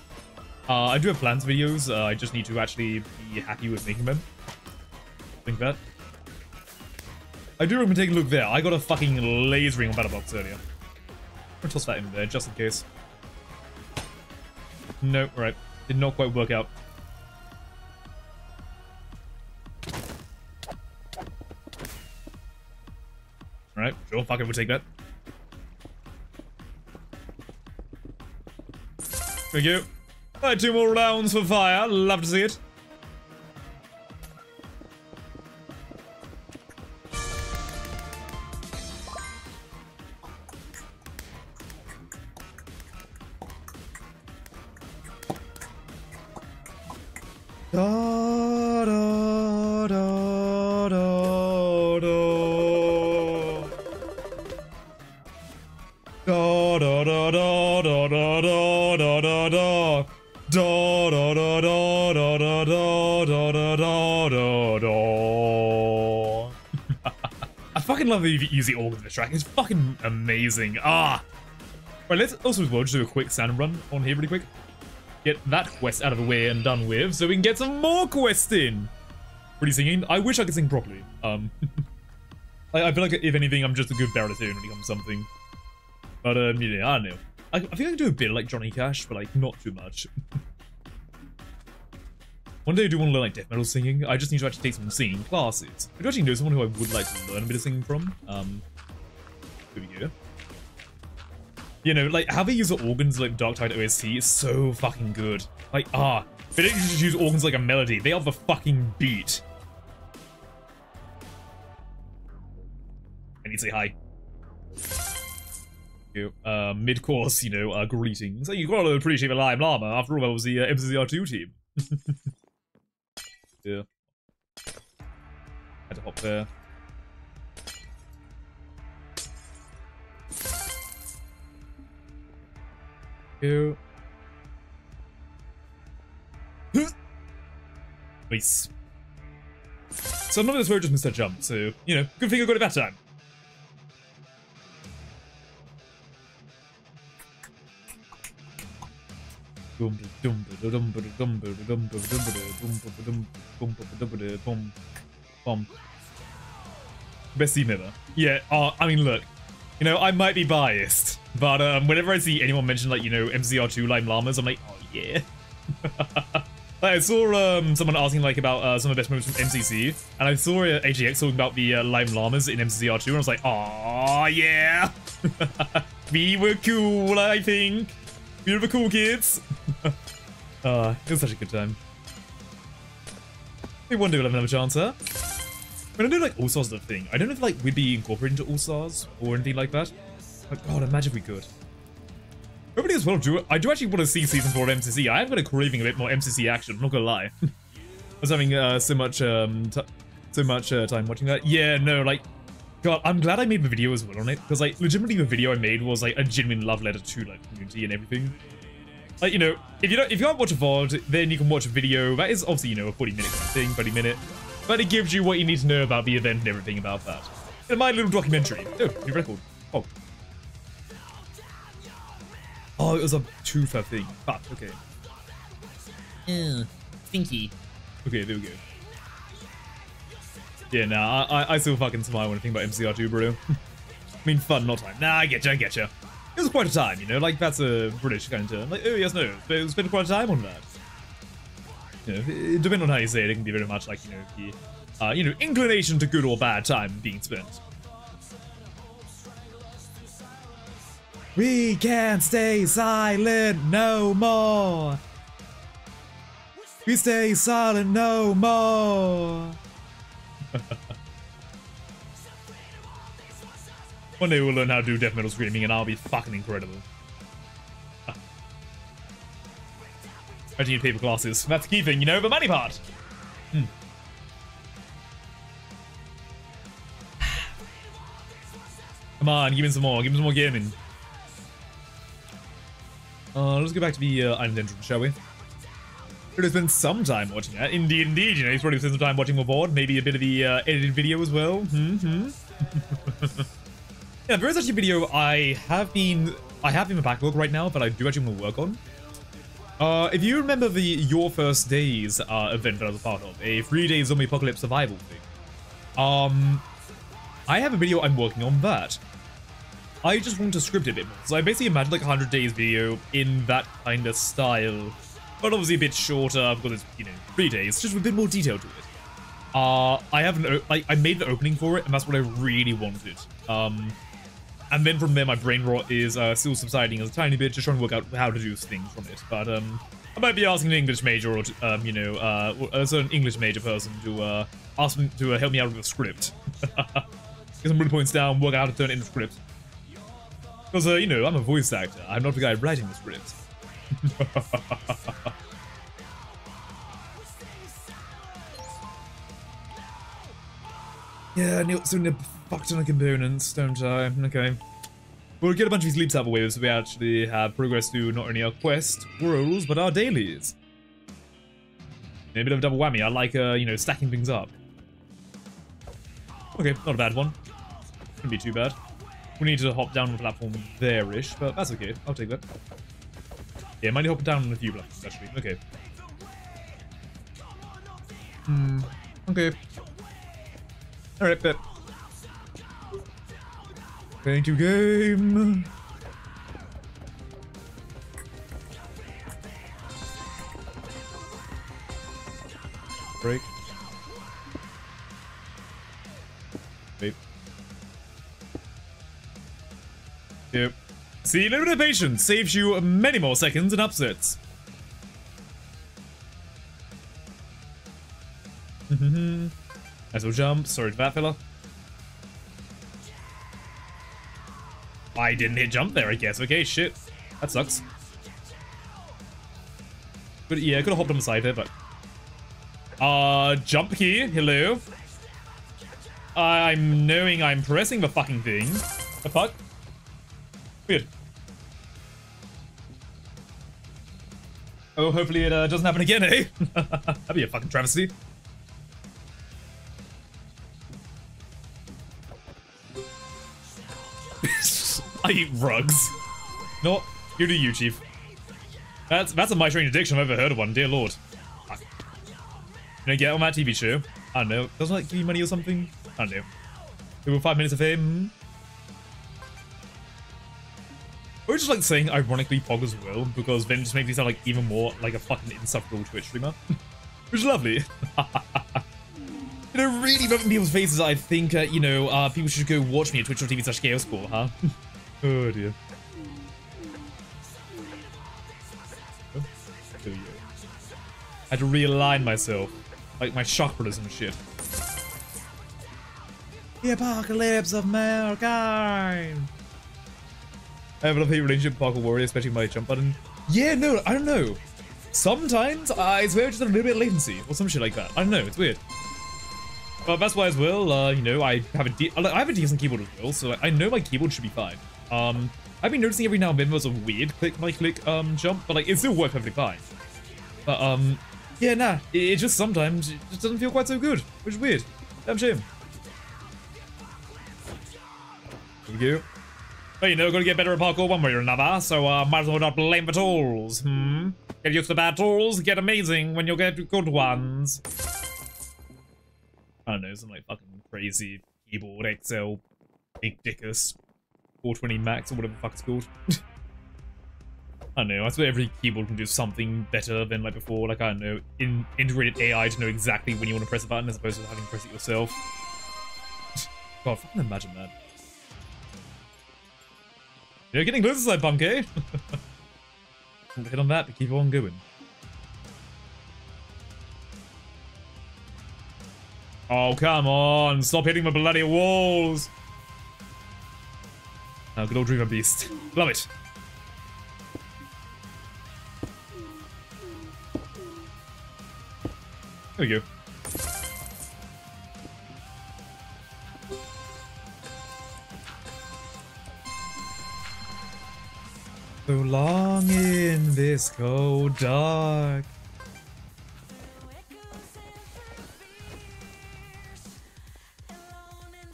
Speaker 1: Uh, I do have plans videos, uh, I just need to actually be happy with making them. Think that. I do remember taking a look there. I got a fucking lasering on Battlebox earlier. I'll toss that in there, just in case. No, right. Did not quite work out. Alright, sure, fuck it, we'll take that. Thank you. Right, two more rounds for fire. Love to see it. Track. It's fucking amazing. Ah. Right, let's also as well just do a quick sand run on here really quick. Get that quest out of the way and done with, so we can get some more quests in. Pretty singing. I wish I could sing properly. Um, I, I, feel like if anything, I'm just a good baritone when it comes to something. But um, yeah, I don't know. I, I think I can do a bit like Johnny Cash, but like not too much. One day I do want to learn like death metal singing. I just need to actually take some singing classes. I do actually know someone who I would like to learn a bit of singing from. Um, go. You know, like, how they use the organs like Darktide OST is so fucking good. Like, ah, they don't just use organs like a melody. They are the fucking beat. I need to say hi. You, uh, mid-course, you know, uh, greetings. You gotta appreciate the Lime Llama. After all, that was the uh, MCCR2 team. yeah. Had to hop there. You. Nice. So none of this were just Mr. Jump, so, you know, good thing I got it that time. Best team ever. Yeah, uh, I mean, look, you know, I might be biased, but um, whenever I see anyone mention, like, you know, MCR2 Lime Llamas, I'm like, oh, yeah. I saw um, someone asking, like, about uh, some of the best moments from MCC, and I saw uh, AGX talking about the uh, Lime Llamas in MCR2, and I was like, oh, yeah. we were cool, I think. We were the cool kids. uh, it was such a good time. I wonder if we'll have another chance, huh? When I know like All Stars a thing, I don't know if like we'd be incorporated into All Stars or anything like that. But God, imagine if we could. Everybody as well, do I do actually want to see season four of MCC. I have got a craving a bit more MCC action. I'm not gonna lie. I was having uh, so much um so much uh, time watching that. Yeah, no, like God, I'm glad I made the video as well on it because like legitimately the video I made was like a genuine love letter to like community and everything. Like you know, if you don't if you can't watch a VOD, then you can watch a video. That is obviously you know a 40 minute thing, 30 minute but it gives you what you need to know about the event and everything about that. In my little documentary. Oh, new record. Oh. Oh, it was a two-fer thing. Fuck, okay.
Speaker 2: Ew, stinky.
Speaker 1: Okay, there we go. Yeah, nah, I, I still fucking smile when I think about MCR2, bro. I mean, fun, not time. Nah, I get you, I get you. It was quite a time, you know, like, that's a British kind of term. Like, oh, yes, no, but it spent quite a time on that you know, depending on how you say it, it can be very much like, you know, the, uh, you know, inclination to good or bad time being spent. We can't stay silent no more. We stay silent no more. One day we'll learn how to do death metal screaming and I'll be fucking incredible. I need paper glasses. That's the key thing, you know, the money part. Hmm. Come on, give me some more. Give me some more gaming. Uh, let's go back to the uh, island entrance, shall we? It has been some time watching that. Indeed, indeed. You know, he's probably spent some time watching the board. Maybe a bit of the uh, edited video as well. Hmm, hmm. yeah, there is actually a video I have been... I have in the backlog right now, but I do actually want to work on. Uh, if you remember the Your First Days uh, event that I was a part of, a three-day zombie apocalypse survival thing, um, I have a video I'm working on that. I just want to script it a bit more. So I basically imagined like a 100 days video in that kind of style, but obviously a bit shorter because it's, you know, three days, just with a bit more detail to it. Uh, I have an, like, I made the opening for it, and that's what I really wanted. Um, and then from there, my brain rot is uh, still subsiding a tiny bit, just trying to work out how to do things from it. But um, I might be asking an English major or, um, you know, uh, a certain English major person to uh, ask them to uh, help me out with the script. Get some bullet points down, work out how to turn it into script. Because, uh, you know, I'm a voice actor. I'm not the guy writing the script. yeah, I knew soon fuck ton of components, don't I? Okay. We'll get a bunch of these leaps out of the way so we actually have progress through not only our quest worlds, but our dailies. A bit of a double whammy. I like, uh, you know, stacking things up. Okay, not a bad one. Shouldn't be too bad. We need to hop down on the platform there-ish, but that's okay. I'll take that. Yeah, might hop down on a few platforms, actually. Okay. Hmm. Okay. Alright, bet. Thank you, game. Break. Yep. See, a little bit of patience saves you many more seconds in upsets. Nice little jump. Sorry to that fella. I didn't hit jump there, I guess. Okay, shit. That sucks. But yeah, I could have hopped on the side there, but... Uh, jump key. Hello. I'm knowing I'm pressing the fucking thing. The fuck? Weird. Oh, hopefully it uh, doesn't happen again, eh? That'd be a fucking travesty. I eat rugs. No, you do you, Chief. That's that's a my addiction I've ever heard of one, dear lord. Fuck. You know, get on that TV show. I don't know. Doesn't like give you money or something? I don't know. Over five minutes of fame. Or just like saying ironically Pog as well, because then it just makes me sound like even more like a fucking insufferable Twitch streamer. Which is lovely. you know, really rubbing people's faces, I think, uh, you know, uh, people should go watch me at twitch.tv slash KhaosKorps, huh? oh dear. Oh, go. I had to realign myself. Like my chakras and shit. The apocalypse of mankind! I have a love-hate relationship with Parkour Warrior, especially my jump button. Yeah, no, I don't know. Sometimes uh, it's weird, just a little bit of latency or some shit like that. I don't know, it's weird. But that's why as well, uh, you know, I have a I have a decent keyboard as well, so like, I know my keyboard should be fine. Um, I've been noticing every now and then there's a weird click my click um jump, but like it still works perfectly fine. But um, yeah, nah, it, it just sometimes it just doesn't feel quite so good, which is weird. Damn shame. There we go. But you know, gotta get better at parkour one way or another, so uh, might as well not blame the tools, hmm? Get used to bad tools, get amazing when you get good ones. I don't know, some like fucking crazy keyboard XL Big Dickus 420 Max or whatever the fuck it's called. I don't know, I swear every keyboard can do something better than like before, like I don't know, in integrated AI to know exactly when you want to press a button as opposed to having to press it yourself. God, fucking imagine that. You're getting closer, side punk, eh? hit on that, but keep on going. Oh, come on. Stop hitting my bloody walls. Oh, good old Dreamer Beast. Love it. There we go. So long in this cold dark.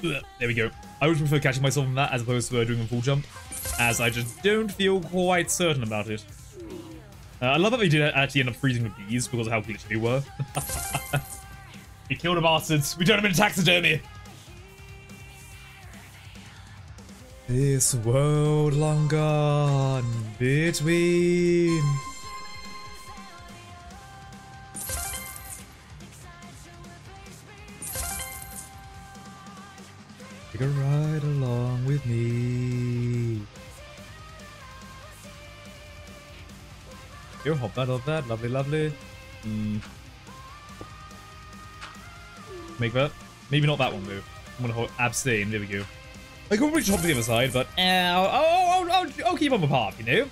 Speaker 1: There we go. I would prefer catching myself in that as opposed to uh, doing a full jump, as I just don't feel quite certain about it. Uh, I love that they did actually end up freezing the bees because of how glitchy they were. we killed the bastards. We turned them into taxidermy. This world long gone between. Take a ride along with me. Yo, hop that, hop that. Lovely, lovely. Mm. Make that. Maybe not that one, though. I'm gonna hold abstain. There we go. I could probably hop to the other side, but uh, I'll, I'll, I'll, I'll keep on the path, you know?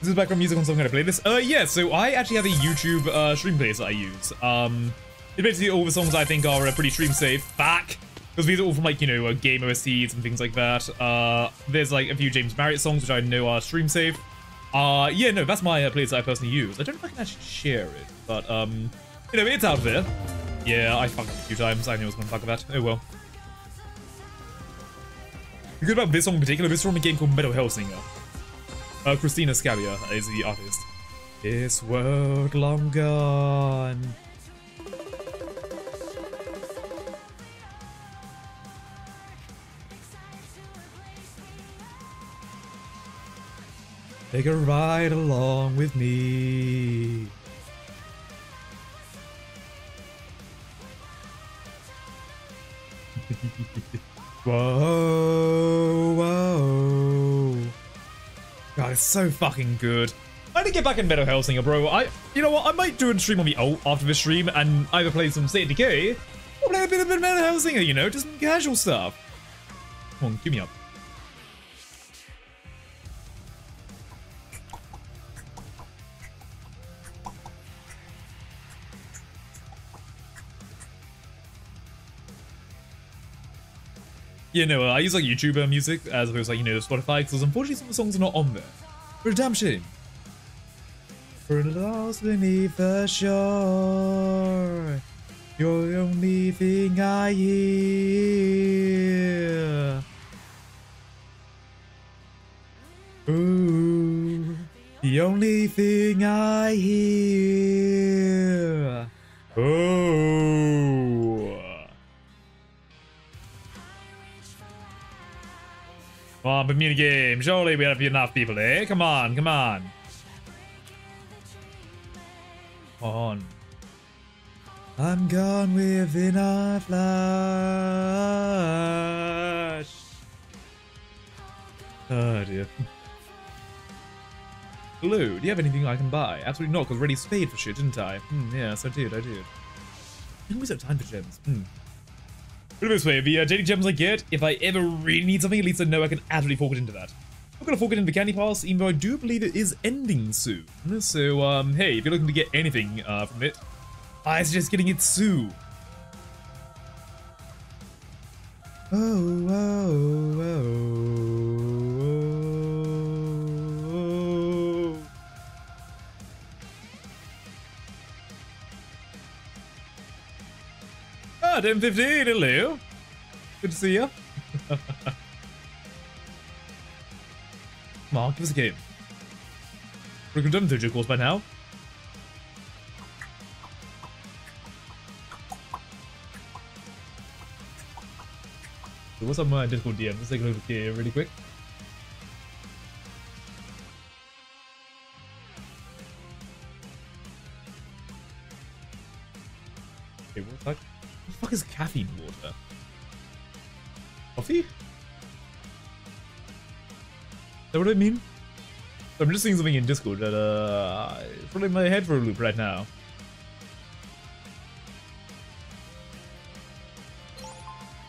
Speaker 1: This is background music on some kind of playlist. Uh, yeah, so I actually have a YouTube uh, stream playlist that I use. Um, it's basically all the songs I think are uh, pretty stream safe. Back! Because these are all from like, you know, uh, game OSTs and things like that. Uh, there's like a few James Marriott songs which I know are stream safe. Uh, yeah, no, that's my uh, playlist that I personally use. I don't know if I can actually share it, but, um, you know, it's out there. Yeah, I fucked up a few times. I knew I was gonna fuck with that. Oh well. The good about this song in particular, this is from a game called Metal Hellsinger. Uh, Cristina Scabbia is the artist. This world long gone. Take a ride along with me. Whoa. It's so fucking good. I need to get back in Metal Hellsinger, bro. I, you know what? I might do a stream on the alt after this stream and either play some State Decay or play a bit of Metal Hellsinger, you know, just some casual stuff. Come on, give me up. You know, I use like YouTuber music as opposed to like, you know, Spotify because unfortunately some of the songs are not on there. For a damn shame. For lost beneath the shore, you're the only thing I hear. Ooh, the only thing I hear. Oh. Come on, but mini game. Surely we have enough people, eh? Come on, come on. Come on. I'm gone within a flash. Oh dear. Blue, do you have anything I can buy? Absolutely not, because I already paid for shit, didn't I? Hmm, yes, I did, I did. I always have time for gems. Hmm. Put it this way, the uh, daily gems I get, if I ever really need something, at least I know I can absolutely fork it into that. I'm gonna fork it into candy pass, even though I do believe it is ending soon. So, um, hey, if you're looking to get anything uh, from it, I suggest getting it soon. Oh, oh, oh. Ah, 1015, hello. Good to see you. Come on, give us a game. We're done with the course by now. What's on my Discord DM? Let's take a look at the here really quick. Fuck is caffeine water? Coffee? Is that what I mean? I'm just seeing something in Discord that uh it's putting my head for a loop right now.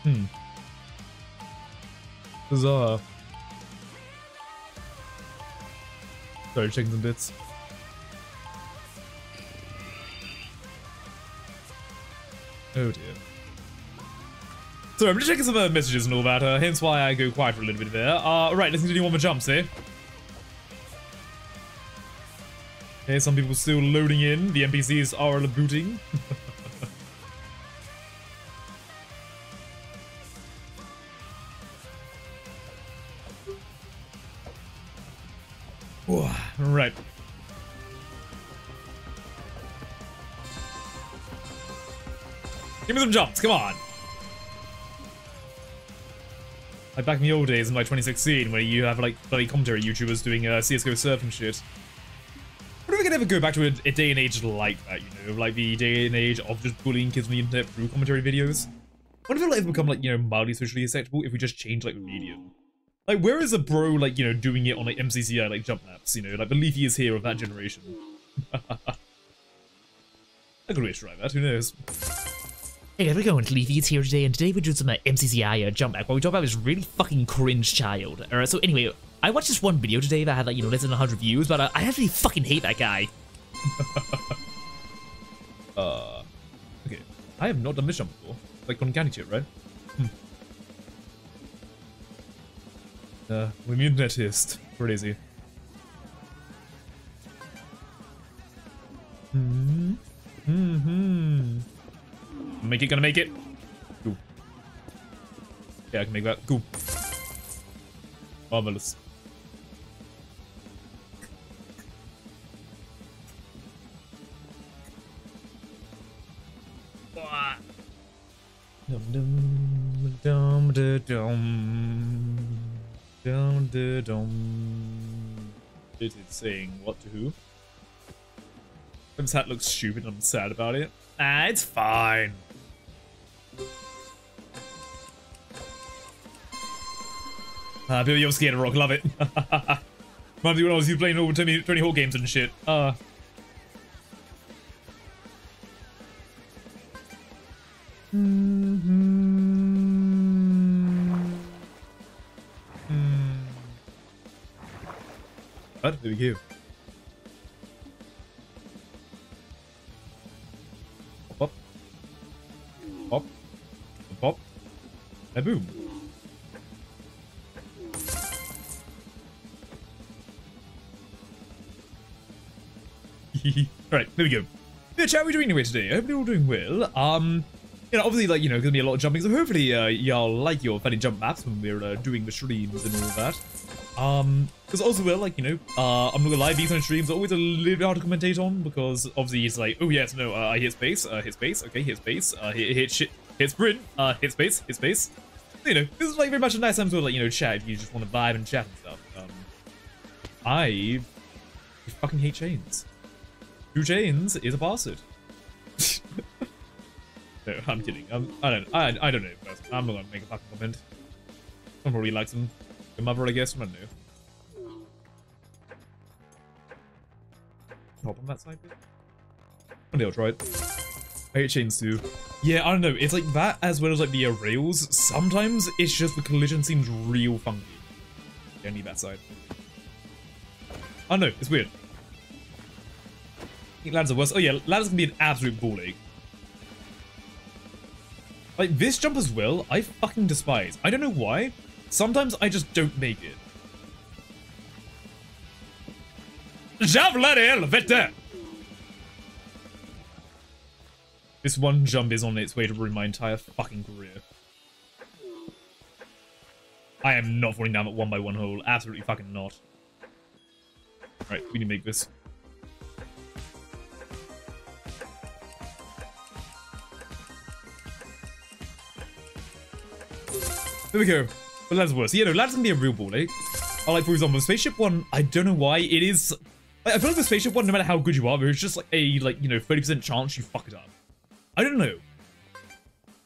Speaker 1: Hmm. Bizarre. Sorry, checking some bits. Oh dear. So I'm just checking some uh, messages and all that, uh, hence why I go quiet for a little bit there. Uh, right, let's continue on the jumps here. Okay, some people still loading in. The NPCs are booting. right. Give me some jumps, come on. Like back in the old days in like 2016 where you have like bloody commentary YouTubers doing uh, CSGO surf and shit. What if we could ever go back to a, a, day and age like that, you know? Like the day and age of just bullying kids on the internet through commentary videos? What if it like become like, you know, mildly socially acceptable if we just change like the medium? Like where is a bro like, you know, doing it on like MCCI like jump maps, you know? Like the LeafyIsHere of that generation. I could always try that, who knows?
Speaker 2: Hey, how's it going? Is here today, and today we're doing some uh, MCCI uh, jump back, where we talk about this really fucking cringe child. Alright, so anyway, I watched this one video today that had like, you know, less than 100 views, but uh, I actually fucking hate that guy.
Speaker 1: uh, okay. I have not done this jump before. Like on Candy right? Hmm. Uh, we're mutant Pretty easy. Hmm. Hmm. Hmm. Make it, gonna make it. Cool. Yeah, I can make that. Cool. Marvelous. Dum dum dum dum dum dum dum dum. It is saying what to who? This hat looks stupid. I'm sad about it. Ah, it's fine. Uh, Bill, you're scared of rock, love it. Reminds me when I was you playing over Tony, Tony Hawk games and shit. Uh. But there we go. Boom. Alright, there we go. Yeah, chat, how are we doing anyway today? I hope you're all doing well. Um, you know, obviously, like, you know, gonna be a lot of jumping, so hopefully, uh, y'all like your funny jump maps when we're, uh, doing the streams and all that. Um, because also, well, like, you know, uh, I'm not gonna lie, these kind of streams are always a little bit hard to commentate on, because obviously it's like, oh yes, no, uh, I hit space, uh, hit space, okay, hit space, uh, hit, hit shit, hit sprint, uh, hit space, hit space. You know, this is like very much a nice time to, like, you know, chat if you just want to vibe and chat and stuff. Um, I fucking hate chains. Two chains is a bastard. no, I'm kidding. Um, I don't. I, I don't know. I'm not gonna make a fucking comment. Someone probably likes them. Your mother, I guess. I don't know. Hop on that side. Bit. I'll try it. I hate chains too. Yeah, I don't know. It's like that as well as like the rails. Sometimes it's just the collision seems real funky. I need that side. I don't know. It's weird. I think ladders are worse. Oh yeah, ladders can be an absolute ball ache. Like, this jump as well, I fucking despise. I don't know why. Sometimes I just don't make it. Javelin vete! This one jump is on its way to ruin my entire fucking career. I am not falling down that one by one hole. Absolutely fucking not. Right, we need to make this. There we go. But that's worse. Yeah, no, ladders can be a real ball, eh? I like, for example, the spaceship one, I don't know why, it is... I feel like the spaceship one, no matter how good you are, there's just like a, like, you know, 30% chance you fuck it up. I don't know.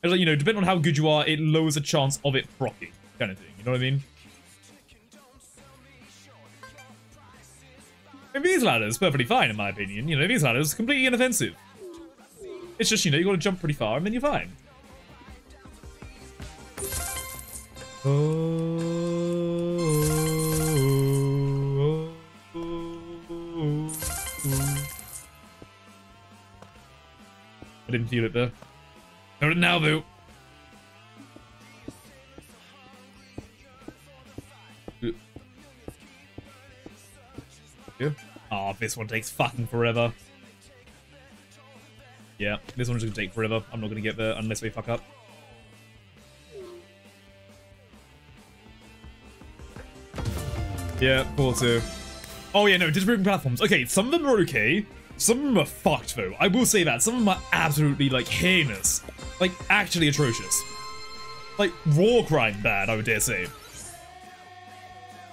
Speaker 1: Like, you know, depending on how good you are, it lowers the chance of it procking, kind of thing. You know what I mean? And these ladders, perfectly fine, in my opinion. You know, these ladders, completely inoffensive. It's just, you know, you gotta jump pretty far, and then you're fine. I didn't feel it there. Not now, though. Oh, this one takes fucking forever. Yeah, this one's gonna take forever. I'm not gonna get there unless we fuck up. Yeah, thought so. Oh yeah, no, distributing platforms. Okay, some of them are okay. Some of them are fucked though. I will say that. Some of them are absolutely like heinous. Like actually atrocious. Like raw crime bad, I would dare say.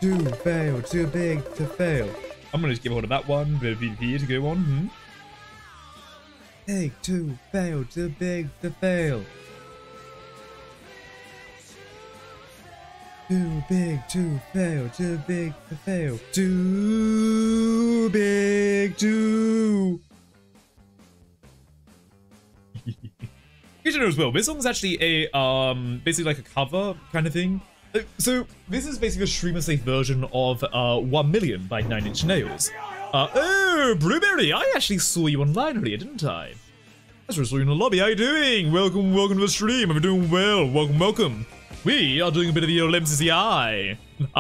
Speaker 1: Too fail, too big to fail. I'm gonna just give hold of that one, bit of PvP to go on. Hmm? Take two, fail, too big to fail. Too big to fail, too big to fail. Too big to... you should know as well, this song's actually a, um, basically like a cover kind of thing. Uh, So, this is basically a streamer-safe version of, uh, 1 Million by Nine Inch Nails. Uh, oh, Blueberry, I actually saw you online earlier, didn't I? I just saw you in the lobby, how you doing? Welcome, welcome to the stream, I'm doing well, welcome, welcome. We are doing a bit of the MCCI.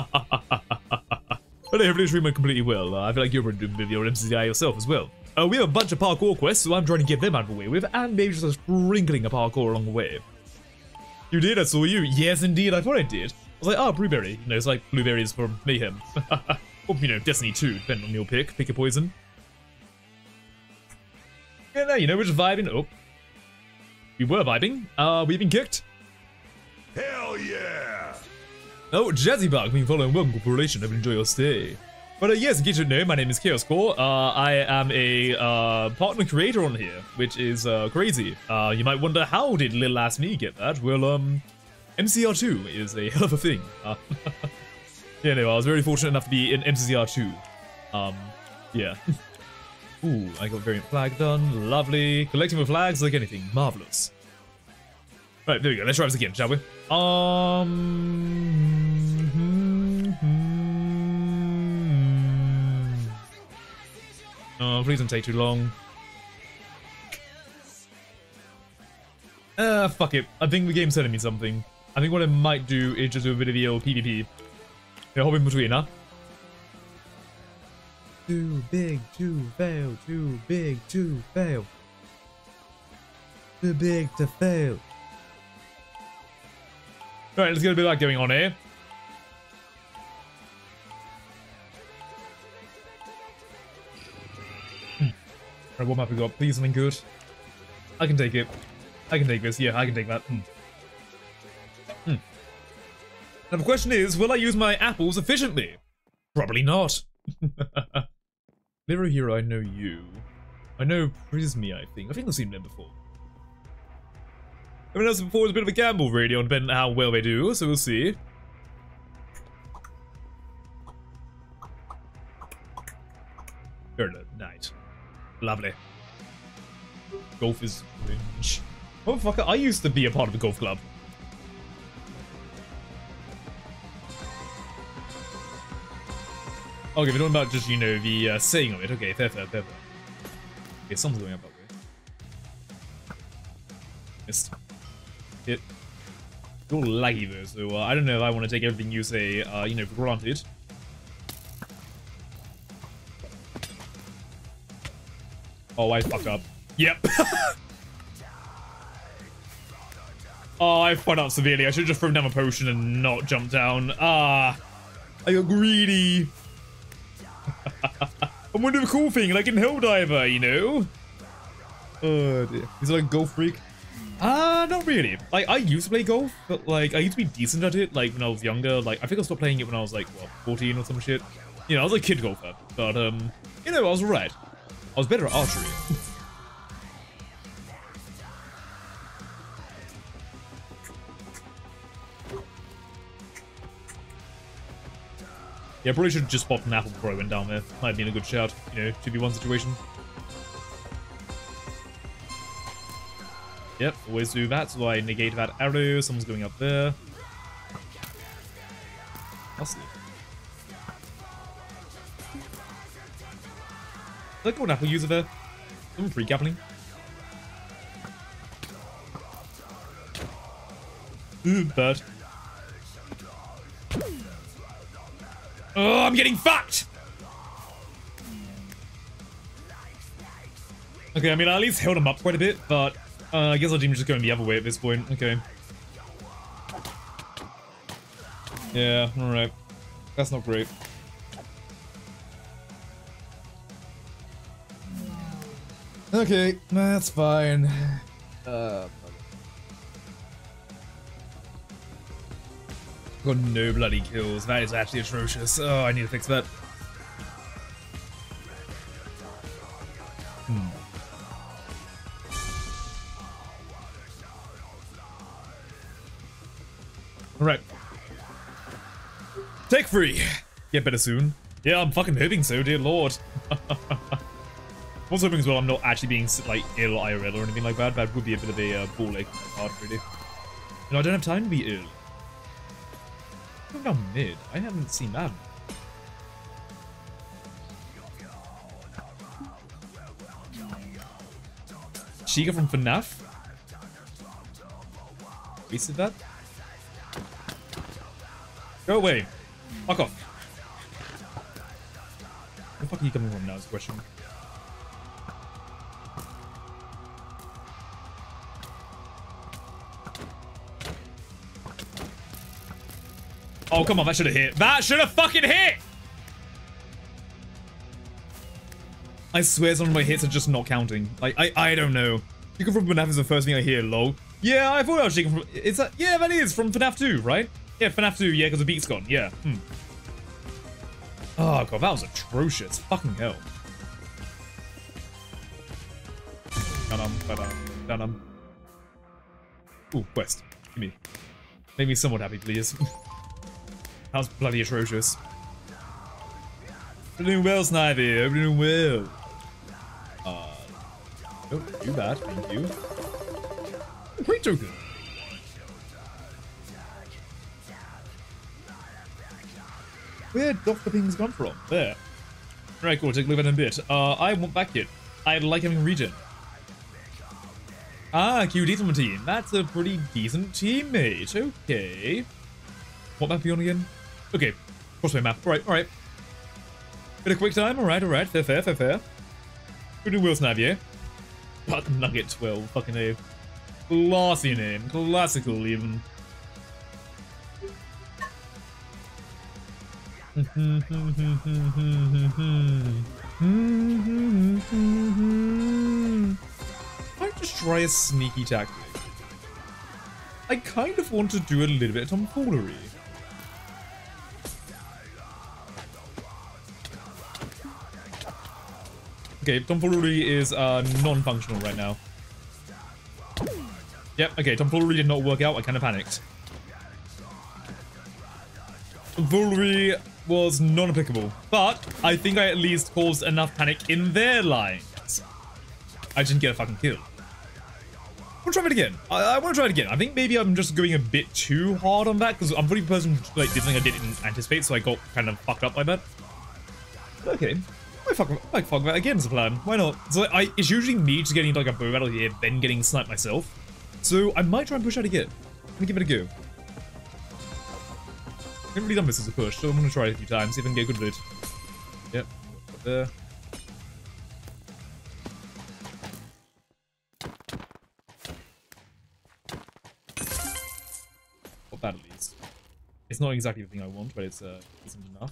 Speaker 1: but stream went completely well. Uh, I feel like you're doing a bit of the MCCI yourself as well. Uh, we have a bunch of parkour quests, so I'm trying to get them out of the way with, and maybe just a sprinkling of parkour along the way. You did, I saw you. Yes, indeed, I thought I did. I was like, oh, Blueberry. You know, it's like blueberries for Mayhem. or, you know, Destiny 2, depending on your pick. Pick a poison. Yeah, no, you know, we're just vibing. Oh. We were vibing. Uh, we've been kicked.
Speaker 3: Hell yeah!
Speaker 1: Oh, Jazzy Bug, been following Welcome Corporation. Hope you enjoy your stay. But uh, yes, get to know, my name is KhaosKorps. Uh, I am a uh, partner creator on here, which is uh, crazy. Uh, you might wonder how did little ass me get that? Well, um, MCR2 is a hell of a thing. Yeah, no, I was very fortunate enough to be in MCR2. Um, yeah. Ooh, I got variant flag done. Lovely. Collecting the flags like anything. Marvelous. Right, there we go. Let's try this again, shall we? Um. Oh, please don't take too long. Ah, fuck it. I think the game's telling me something. I think what I might do is just do a bit of the old PvP. Yeah, hop in between, huh? Too big to fail, too big to fail. Too big to fail. Alright, let's get a bit of that going on here. Hmm. Right, what map we got? Please something good. I can take it. I can take this. Yeah, I can take that. Hmm. Hmm. Now the question is, will I use my apples efficiently? Probably not. Lyra Hero, I know you. I know Prismy, I think. I think I've seen them before. Everyone else before was a bit of a gamble, really, on depending on how well they do, so we'll see. Good night. Lovely. Golf is cringe. Motherfucker, I used to be a part of a golf club. Okay, we're talking about just, you know, the uh, saying of it. Okay, fair, fair, fair, fair. Okay, something's going up way. Missed. Hit. It's all laggy though, so uh, I don't know if I want to take everything you say, uh, you know, for granted. Oh, I fucked up. Yep. oh, I fucked up severely. I should have just thrown down a potion and not jumped down. Ah, I got greedy. I'm one of the cool thing, like in Helldiver, you know? Oh dear. Is it like golf freak? Ah, uh, not really. Like, I used to play golf, but like, I used to be decent at it, like, when I was younger. Like, I think I stopped playing it when I was like, what, 14 or some shit? You know, I was a kid golfer, but, um, you know, I was right. I was better at archery. Yeah, probably should have just popped an apple before I went down there. Might have been a good shout, you know, 2v1 situation. Yep, always do that, so I negate that arrow. Someone's going up there. Hustling. Look at an apple user there. Someone free appling. Ooh, bird. Oh, I'm getting fucked! Okay, I mean, I at least held him up quite a bit, but uh, I guess our team's just going the other way at this point. Okay. Yeah, alright. That's not great. Okay, that's fine. Uh, got no bloody kills. That is actually atrocious. Oh, I need to fix that. Alright. Take free! Get better soon. Yeah, I'm fucking hoping so, dear lord. also hoping as well I'm not actually being, like, ill IRL or anything like that. That would be a bit of a uh, ball ache really. Know, I don't have time to be ill. I'm mid. I haven't seen that. Chica from FNAF? Wasted that? Go away. Fuck off. Where the fuck are you coming from now is the question. Oh, come on, that should have hit. That should have fucking hit! I swear some of my hits are just not counting. Like, I I don't know. Chicken from FNAF is the first thing I hear, lol. Yeah, I thought I was chicken from... Is that... Yeah, that is from FNAF 2, right? Yeah, FNAF 2, yeah, because the beat's gone. Yeah, hmm. Oh, God, that was atrocious. Fucking hell. Dun-dum, dun-dum, dun-dum. Ooh, quest. Give me. Make me somewhat happy, please. That was bloody atrocious. We're doing well, Snivy. We're doing well. Uh, don't do that, thank you. Great token. Where Dr. Ping's gone from? There. Right, cool. Take a look at in a bit. Uh, I want back kit. I like having regen. Ah, QD from a team. That's a pretty decent teammate. Okay. What map are you on again? Okay. Crossway map. Alright, alright. Bit of quick time. Alright, alright. Fair, fair, fair, fair. We're doing Will Snavier. Buck Nugget 12. Fucking A. Classy name. Classical, even. I just try a sneaky tactic. I kind of want to do a little bit of tomfoolery. Okay, tomfoolery is uh, non-functional right now. Yep, okay, tomfoolery did not work out. I kind of panicked. Tomfoolery was non-applicable, but I think I at least caused enough panic in their lines. I didn't get a fucking kill. I want to try it again. I, I want to try it again. I think maybe I'm just going a bit too hard on that because I'm pretty person like did something I didn't anticipate, so I got kind of fucked up by that. Okay. I fuck, I fuck that again as a plan. Why not? So I, it's usually me just getting like a bow battle here, then getting sniped myself. So I might try and push out again. Let me give it a go. Haven't really done this as a push, so I'm gonna try it a few times, see if I can get a good vid. Yep. Up there. Not bad at least. It's not exactly the thing I want, but it's uh, decent enough.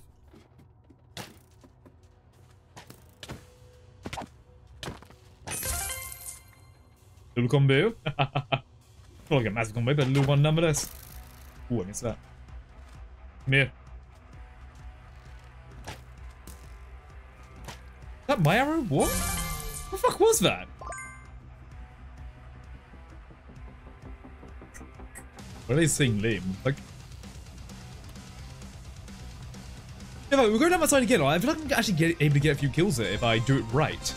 Speaker 1: Little combo. Not like a massive combo, but a little one nonetheless. Ooh, I missed that. Come here. Is that my arrow? What? What the fuck was that? What are they saying lame? Like... Yeah, we're going down my side again. I feel like I'm actually get, able to get a few kills there if I do it right.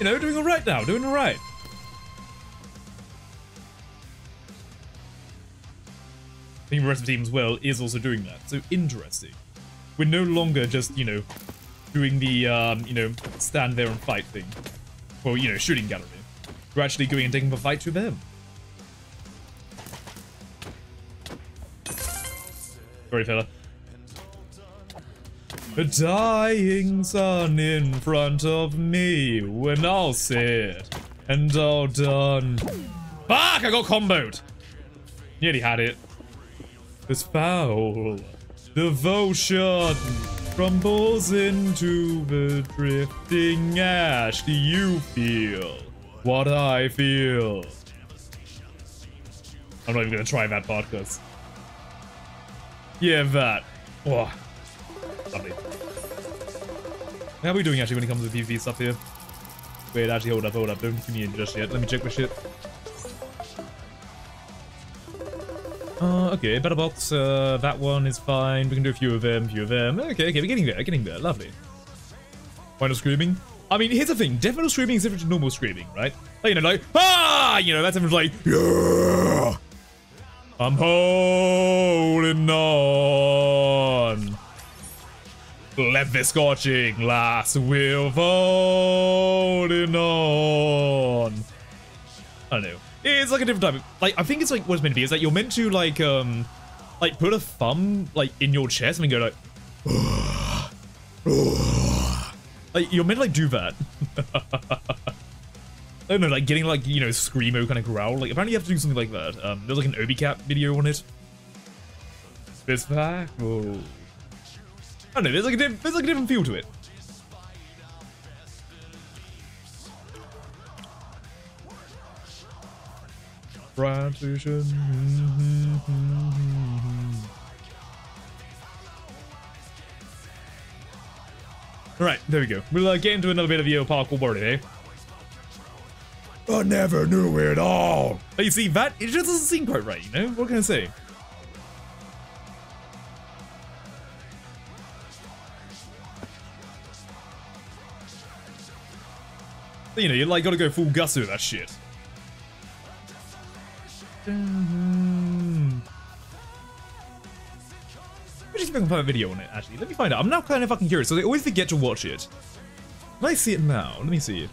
Speaker 1: You know, doing alright now, doing alright. The rest of the team as well is also doing that. So interesting. We're no longer just, you know, doing the, um, you know, stand there and fight thing. Well, you know, shooting gallery. We're actually going and taking the fight to them. Sorry, fella. A dying sun in front of me when all said and all done. Fuck! I got comboed! Nearly had it. This foul devotion crumbles into the drifting ash. Do you feel what I feel? I'm not even gonna try that part because. Yeah, that. Oh, lovely. How are we doing actually when it comes to PvP stuff here? Wait, actually, hold up, hold up. Don't give me in just yet. Let me check my shit. Uh, okay, better box. Uh, that one is fine. We can do a few of them, a few of them. Okay, okay, we're getting there, getting there. Lovely. Why not screaming? I mean, here's the thing. Definitely screaming is different to normal screaming, right? Like, you know, like, ah! You know, that's different like, yeah! I'm holding on. Let the scorching last. We're holding on. I don't know. It's like a different type of, like, I think it's like what it's meant to be. Is that you're meant to like, um, like put a thumb like in your chest and go like, like you're meant to like do that. I don't know, like getting like, you know, screamo kind of growl. Like apparently you have to do something like that. Um, there's like an Obi-Cap video on it. I don't know, there's like a there's like a different feel to it. Bright vision. All right, there we go. We'll uh, get into another bit of the parkour board today. Eh? I never knew it all. But you see, that it just doesn't seem quite right, you know? What can I say? you know, you like gotta go full gusto with that shit. Let me just find a video on it, actually. Let me find out. I'm now kind of fucking curious, so I always forget to watch it. Can I see it now? Let me see.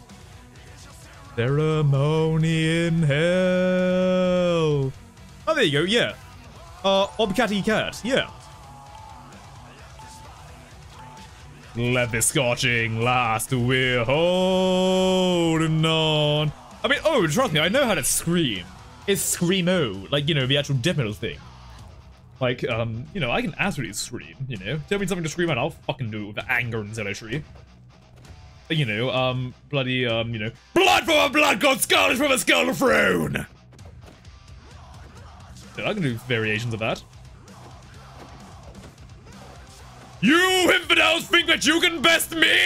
Speaker 1: Ceremony in hell. Oh, there you go, yeah. Uh, Obcatty Cat, yeah. Let the scorching last, we're holding on. I mean, oh, trust me, I know how to scream. It's screamo, like, you know, the actual death metal thing. Like, um, you know, I can absolutely scream, you know. Tell me something to scream at, I'll fucking do it with anger and zealotry. You know, um, bloody, um, you know, blood from a blood god, scarlet from a skull throne! Yeah, I can do variations of that. You infidels think that you can best me?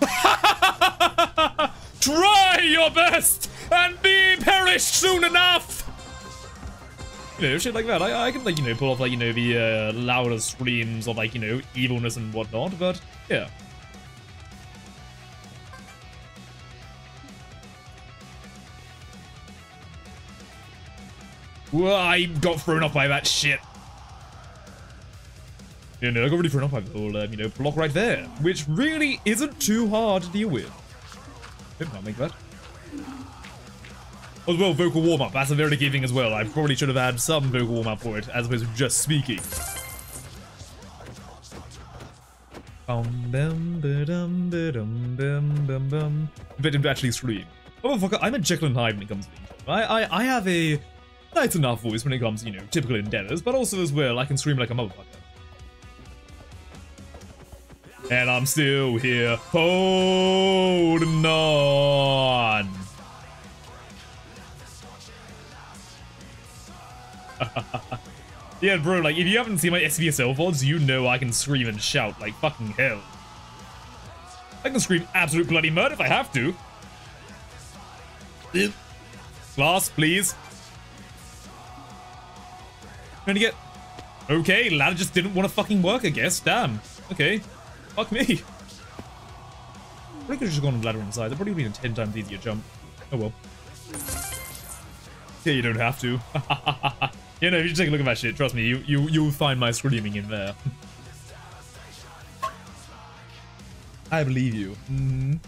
Speaker 1: Try your best and be perished soon enough! You know, shit like that. I, I can, like, you know, pull off, like, you know, the uh, louder screams of, like, you know, evilness and whatnot, but, yeah. Well, I got thrown off by that shit. You know, I got really thrown off by the whole, um, you know, block right there, which really isn't too hard to deal with. Yep, I'll make that. As well, vocal warm-up, that's a very giving as well. I probably should have had some vocal warm-up for it, as opposed to just speaking. Bum. But him to actually scream. Oh, fuck, I'm a Jekyll and Hyde when it comes to me. I, I, I have a nice enough voice when it comes to, you know, typical endeavors, but also as well, I can scream like a motherfucker. And I'm still here, holding on. yeah, bro, like, if you haven't seen my SVSL VODs, you know I can scream and shout like fucking hell. I can scream absolute bloody murder if I have to. Class, please. Trying to get... Okay, ladder just didn't want to fucking work, I guess. Damn. Okay. Fuck me. I think I just gone on the ladder inside. That'd probably been a 10 times easier jump. Oh well. Yeah, you don't have to. you know, if you take a look at that shit, trust me, you, you, you'll find my screaming in there. I believe you. Mm -hmm.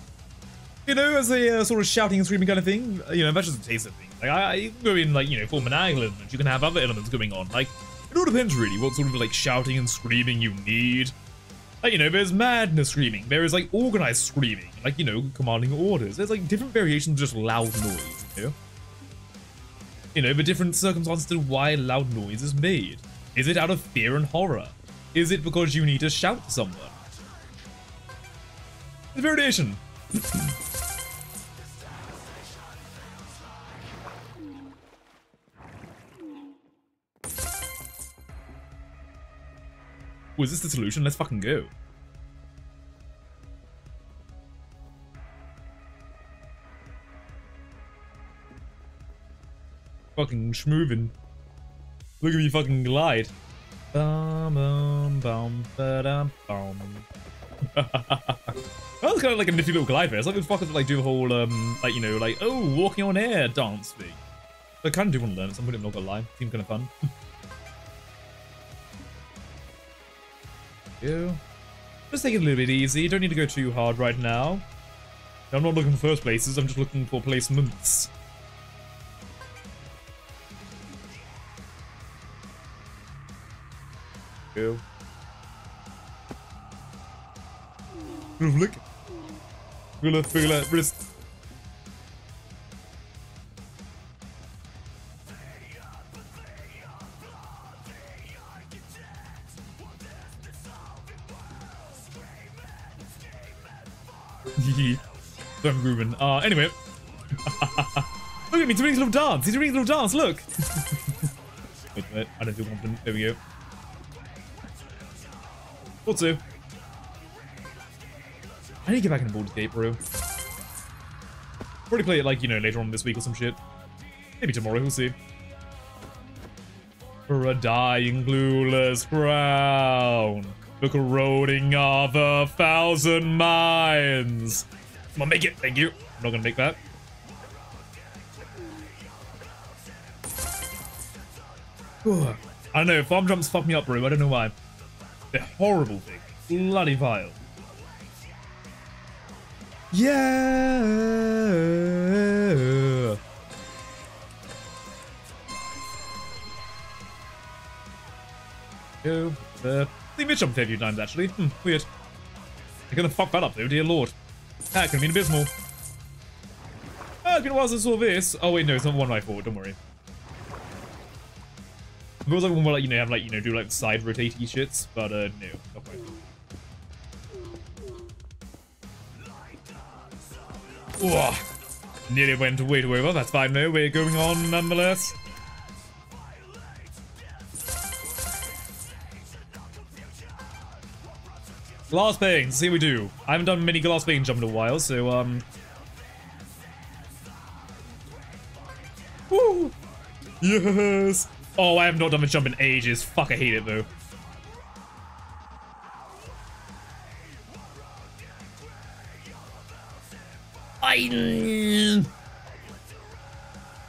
Speaker 1: You know, as a uh, sort of shouting and screaming kind of thing, you know, that's just a taste of things. Like, I, I go in, like, you know, for maniacal element, you can have other elements going on. Like, it all depends, really, what sort of, like, shouting and screaming you need. Like, you know, there's madness screaming. There is, like, organized screaming. Like, you know, commanding orders. There's, like, different variations of just loud noise, you know? You know, the different circumstances to why loud noise is made. Is it out of fear and horror? Is it because you need to shout to someone? The variation. Was this the solution? Let's fucking go. Fucking schmoovin'. Look at me fucking glide. Bum, bum, bum, ba-dum, bum. that was kind of like a nifty little glide there. It's like this fuckers like do the whole, um, like, you know, like, oh, walking on air dance thing. I kind of do want to learn it, so I'm not gonna lie. Seems kind of fun. you. Just take it a little bit easy. You don't need to go too hard right now. I'm not looking for first places, I'm just looking for placements. Go. Look. Figure figure that wrist. I'm grooving. Uh, anyway. look at me, doing little dance. He's doing little dance, look. wait, wait, I don't feel confident. There we go. I need to get back in the Baldur's Gate, bro. Probably play it, like, you know, later on this week or some shit. Maybe tomorrow, we'll see. For a dying clueless crown. The corroding of a thousand minds. Come on, make it. Thank you. I'm not gonna make that. I don't know. Farm jumps fuck me up, bro. I don't know why. They're horrible thing. Bloody vile. Yeah. Go. Uh, think we jumped a few times actually. Hmm, weird. They're gonna fuck that up though, dear lord. That could have been abysmal. Ah, it's been a while since I saw this. Oh wait, no, it's not one right forward, don't worry. It was like one where like, you know, have like, you know, do like side rotatey shits, but uh, no, not quite. Whoa. Nearly went way too over, that's fine though, we're going on nonetheless. Glass panes, see we do. I haven't done many glass pane jump in a while, so um Woo! Yes! Oh, I have not done the jump in ages. Fuck, I hate it though.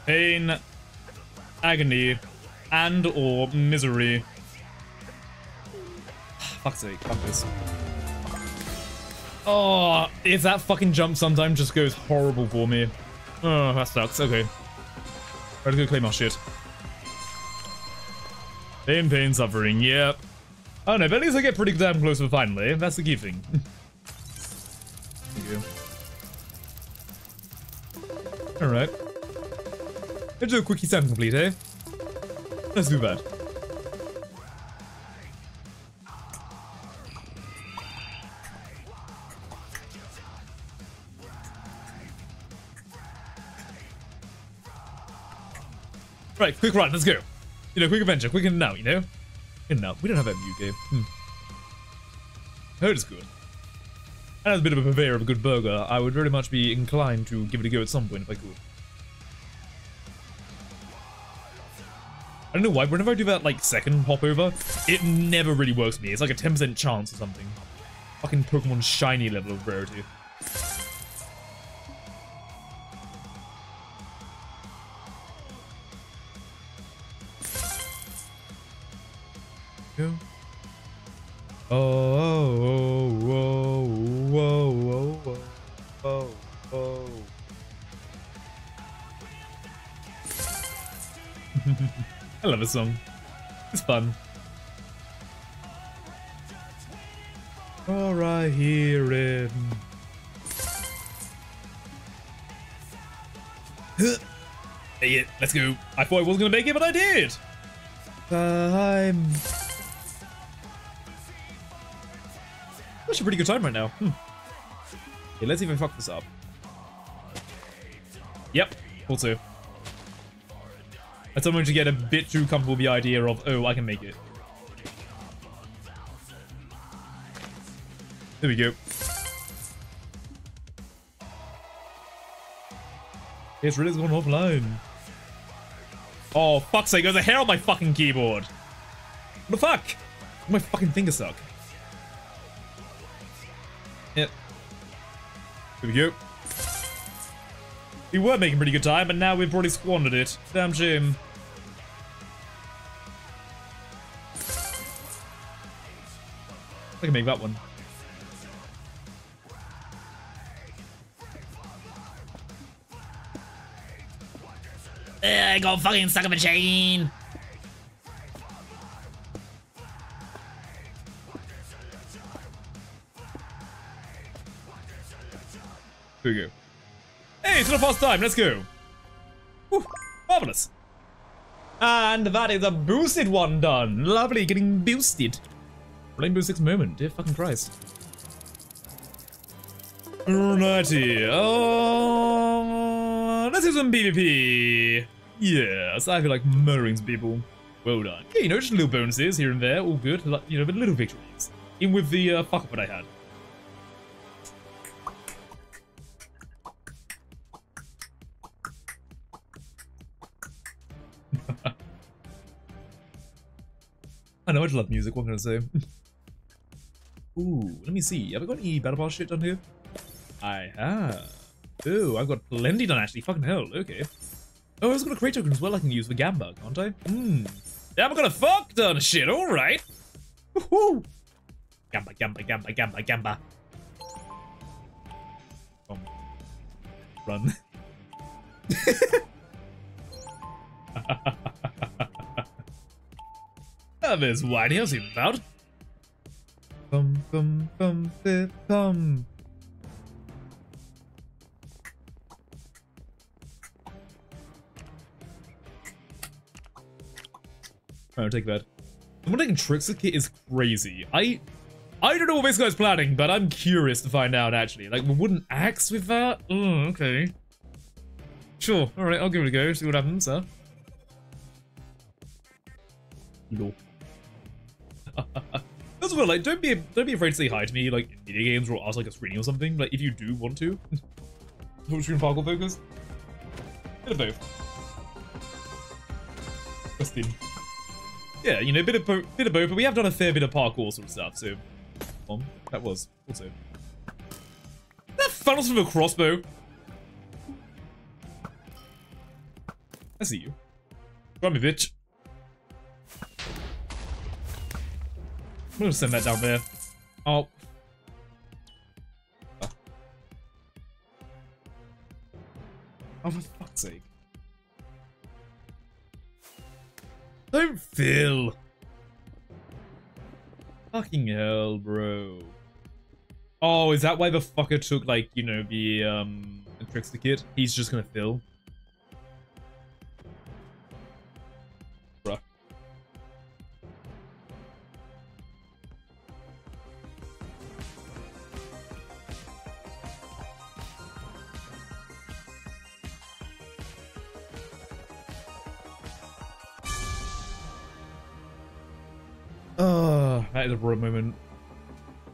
Speaker 1: Pain, agony, and or misery. Fuck's sake, fuck this. Oh, if that fucking jump sometimes just goes horrible for me. Oh, that sucks. Okay. Gotta go claim our shit. Pain, pain, suffering, yep. Oh no, but at least I get pretty damn close with finally. That's the key thing. Alright. Let's do a quickie sound complete, eh? Let's do that. Right, quick run, let's go. You know, quick adventure, quick and now, you know? And now. We don't have that new game. Hmm. Heard it's good. And as a bit of a purveyor of a good burger, I would very much be inclined to give it a go at some point if I could. I don't know why, whenever I do that, like, second hop over, it never really works for me. It's like a 10% chance or something. Fucking Pokemon shiny level of rarity. This song. It's fun. Or I hear it. Hey, it. Let's go. I thought I wasn't gonna make it, but I did. Time. That's a pretty good time right now. Hmm. Okay, let's even fuck this up. Yep, also. I'm starting to get a bit too comfortable with the idea of, oh, I can make it. There we go. It's really gone offline. Oh, fuck's sake, there's a hair on my fucking keyboard. What the fuck? My fucking fingers suck. Yep. Here we go. We were making pretty good time, but now we've already squandered it. Damn shame. I can make that one.
Speaker 2: I got fucking stuck in a chain.
Speaker 1: Here we go. Hey, it's the first time. Let's go. Marvelous. And that is a boosted one done. Lovely, getting boosted. Rainbow Six moment, dear fucking Christ. Alrighty, uh, let's do some PvP. Yes, I feel like murdering some people. Well done. Yeah, you know, just little bonuses here and there, all good. You know, but little victories. In with the uh, fuck up that I had. I know I just love music, what can I say? Ooh, let me see. Have I got any Battle Pass shit done here? I have. Ooh, I've got plenty done actually. Fucking hell. Okay. Oh, I was got a crate token as well I can use for Gamba, can't I? Hmm. Yeah, I'm gonna fuck done shit, alright. Woohoo! Gamba, gamba, gamba, gamba, gamba. Um, run. oh, there's Whitey, I'll about. Bum, bum, bit, bum. I'll take that. Someone taking Trickster Kit is crazy. I I don't know what this guy's planning, but I'm curious to find out actually. Like, wooden axe with that? Oh, okay. Sure, alright, I'll give it a go, see what happens, huh? Lol. As well, like, don't be don't be afraid to say hi to me, like, in video games or ask like a screening or something. Like, if you do want to. Full screen parkour focus. Bit of both. Justin. Yeah, you know, a bit of bit of both, but we have done a fair bit of parkour sort of stuff, so um, that was also. That funnels from a crossbow. I see you. Come me, bitch. I'm gonna send that down there. Oh. Oh, for fuck's sake. Don't fill. Fucking hell, bro. Oh, is that why the fucker took, like, you know, the, um, the Trickster kit? He's just gonna fill? That is a broad moment.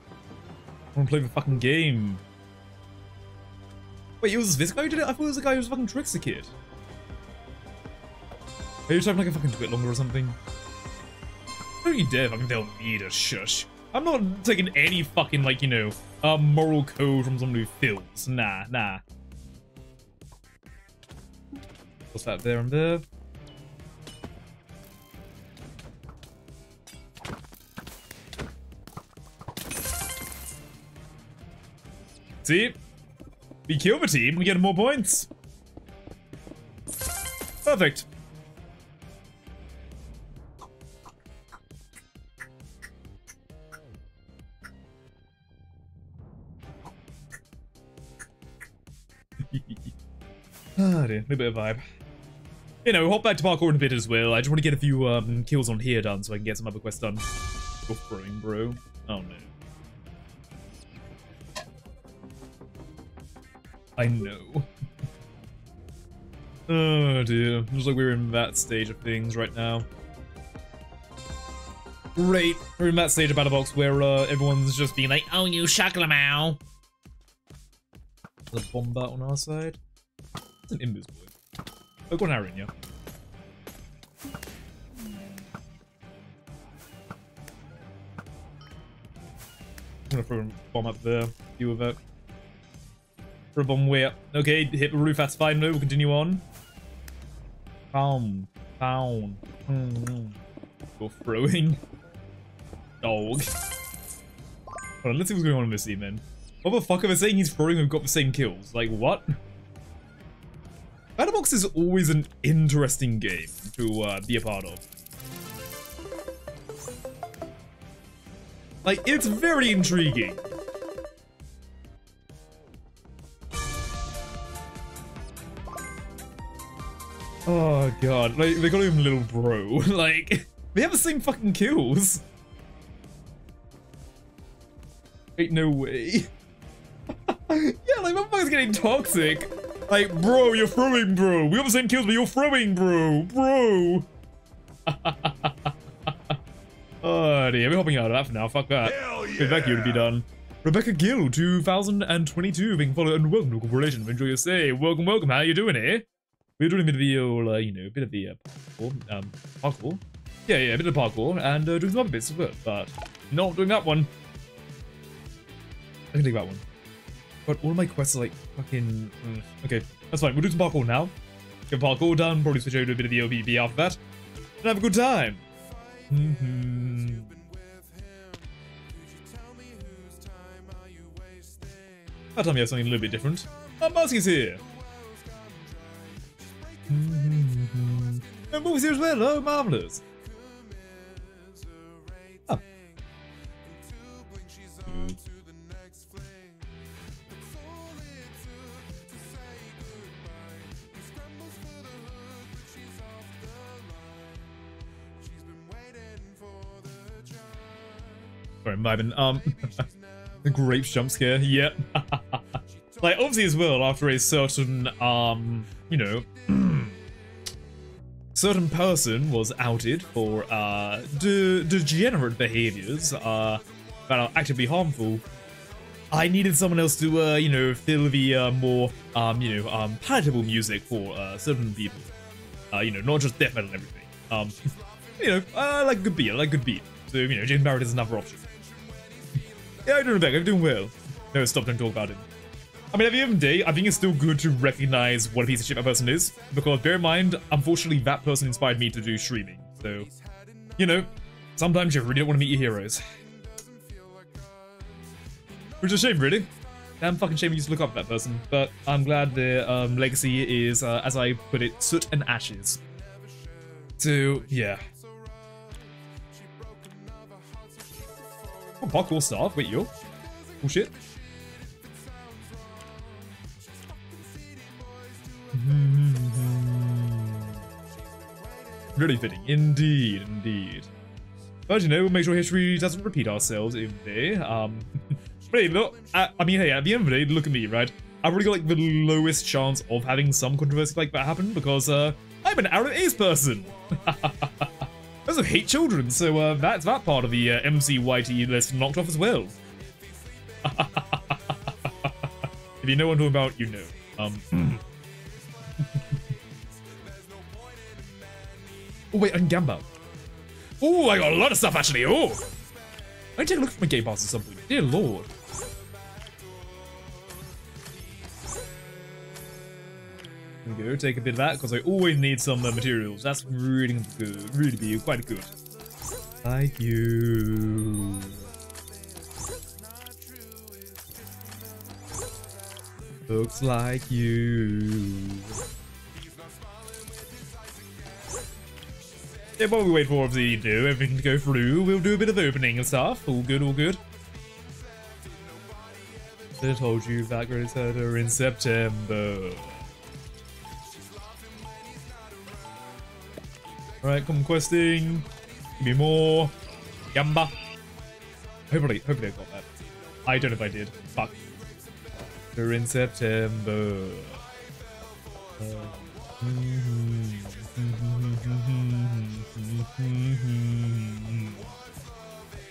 Speaker 1: I want to play the fucking game. Wait, it was this guy who did it? I thought it was the guy who was fucking Trickster Kit. Are you typing like a fucking twit longer or something? Don't you dare fucking tell me to shush. I'm not taking any fucking, like, you know, uh, moral code from someone who fills. Nah, nah. What's that there and there? See? We kill the team, we get more points. Perfect. ah, dear, a bit of vibe. You know, hop back to parkour in a bit as well. I just want to get a few um, kills on here done so I can get some other quests done. Throwing, bro. Oh no. I know. oh dear. Looks like we're in that stage of things right now. Great. We're in that stage of Battle Box where uh, everyone's just being like, oh, you shacklemow. The bomber on our side. It's an Imbus boy. Oh, arrow in you. I'm gonna throw a bomb up there. Deal with that. A bomb way up. Okay, hit the roof, that's fine. No, we'll continue on. Down. Down. Mm. Go throwing. Dog. Hold on, let's see what's going on in this scene then. What the fuck are they saying he's throwing and got the same kills? Like, what? Battlebox is always an interesting game to uh, be a part of. Like, it's very intriguing. Oh god, like, they call him little bro. like, they have the same fucking kills. Ain't no way. yeah, like, motherfucker's getting toxic. Like, bro, you're throwing, bro. We have the same kills, but you're throwing, bro. Bro. oh, dear. We're hopping out of that for now. Fuck that.
Speaker 3: Hell yeah.
Speaker 1: Here to be done. Rebecca Gill, 2022, being followed and welcome to Corporation. Enjoy your stay. Welcome, welcome. How you doing here? We're doing a bit of the, uh, you know, a bit of the uh, parkour, um, parkour. Yeah, yeah, a bit of parkour, and uh, doing some other bits as well, but not doing that one. I can take that one. But all of my quests are like fucking... mm, Okay, that's fine. We'll do some parkour now. Get parkour done, probably switch over to a bit of the OBB after that. And have a good time. Mhm. That time you have something a little bit different. Oh, Marcy's here. Mhm. And Marcy's here as well. Oh. Oh. Sorry, vibing. Um, the grapes jump scare. Yep. like obviously as well after a certain um, you know, certain person was outed for uh de- degenerate behaviors uh that are actively harmful. I needed someone else to uh, you know, fill the uh, more um, you know, um, palatable music for uh, certain people. Uh, you know, not just death metal and everything. Um, you know, I like good beat. I like good beat. So you know, James Barrett is another option. Yeah, I'm doing back. I'm doing well. No, stop, don't talk about it. I mean, at the end of the day, I think it's still good to recognize what a piece of shit that person is. Because bear in mind, unfortunately, that person inspired me to do streaming. So, you know, sometimes you really don't want to meet your heroes. Which is a shame, really. Damn fucking shame you used to look up to that person. But I'm glad their um, legacy is, uh, as I put it, soot and ashes. So, yeah. Oh, parkour staff. Wait, yo. Oh Really fitting. Indeed, indeed. But you know, we'll make sure history doesn't repeat ourselves in there. Um, hey, look, I, I mean, hey, at the end of the day, look at me, right? I've really got like the lowest chance of having some controversy like that happen because uh, I'm an out of A's person. I also hate children, so uh, that's that part of the uh, MCYT list knocked off as well. if you know what I'm talking about, you know. Um, oh wait, I can gamble. Oh, I got a lot of stuff actually. Oh, I need to take a look at my game pass at some. Dear lord. There we go, take a bit of that, because I always need some uh, materials. That's really good, really be quite good. Like you. Looks like you. Yeah, while we wait for you know, everything to go through, we'll do a bit of opening and stuff. All good, all good. I told you that Grace had her in September. Alright, come questing. Give me more. Yamba. Hopefully, hopefully I got that. I don't know if I did. Fuck. They're in September.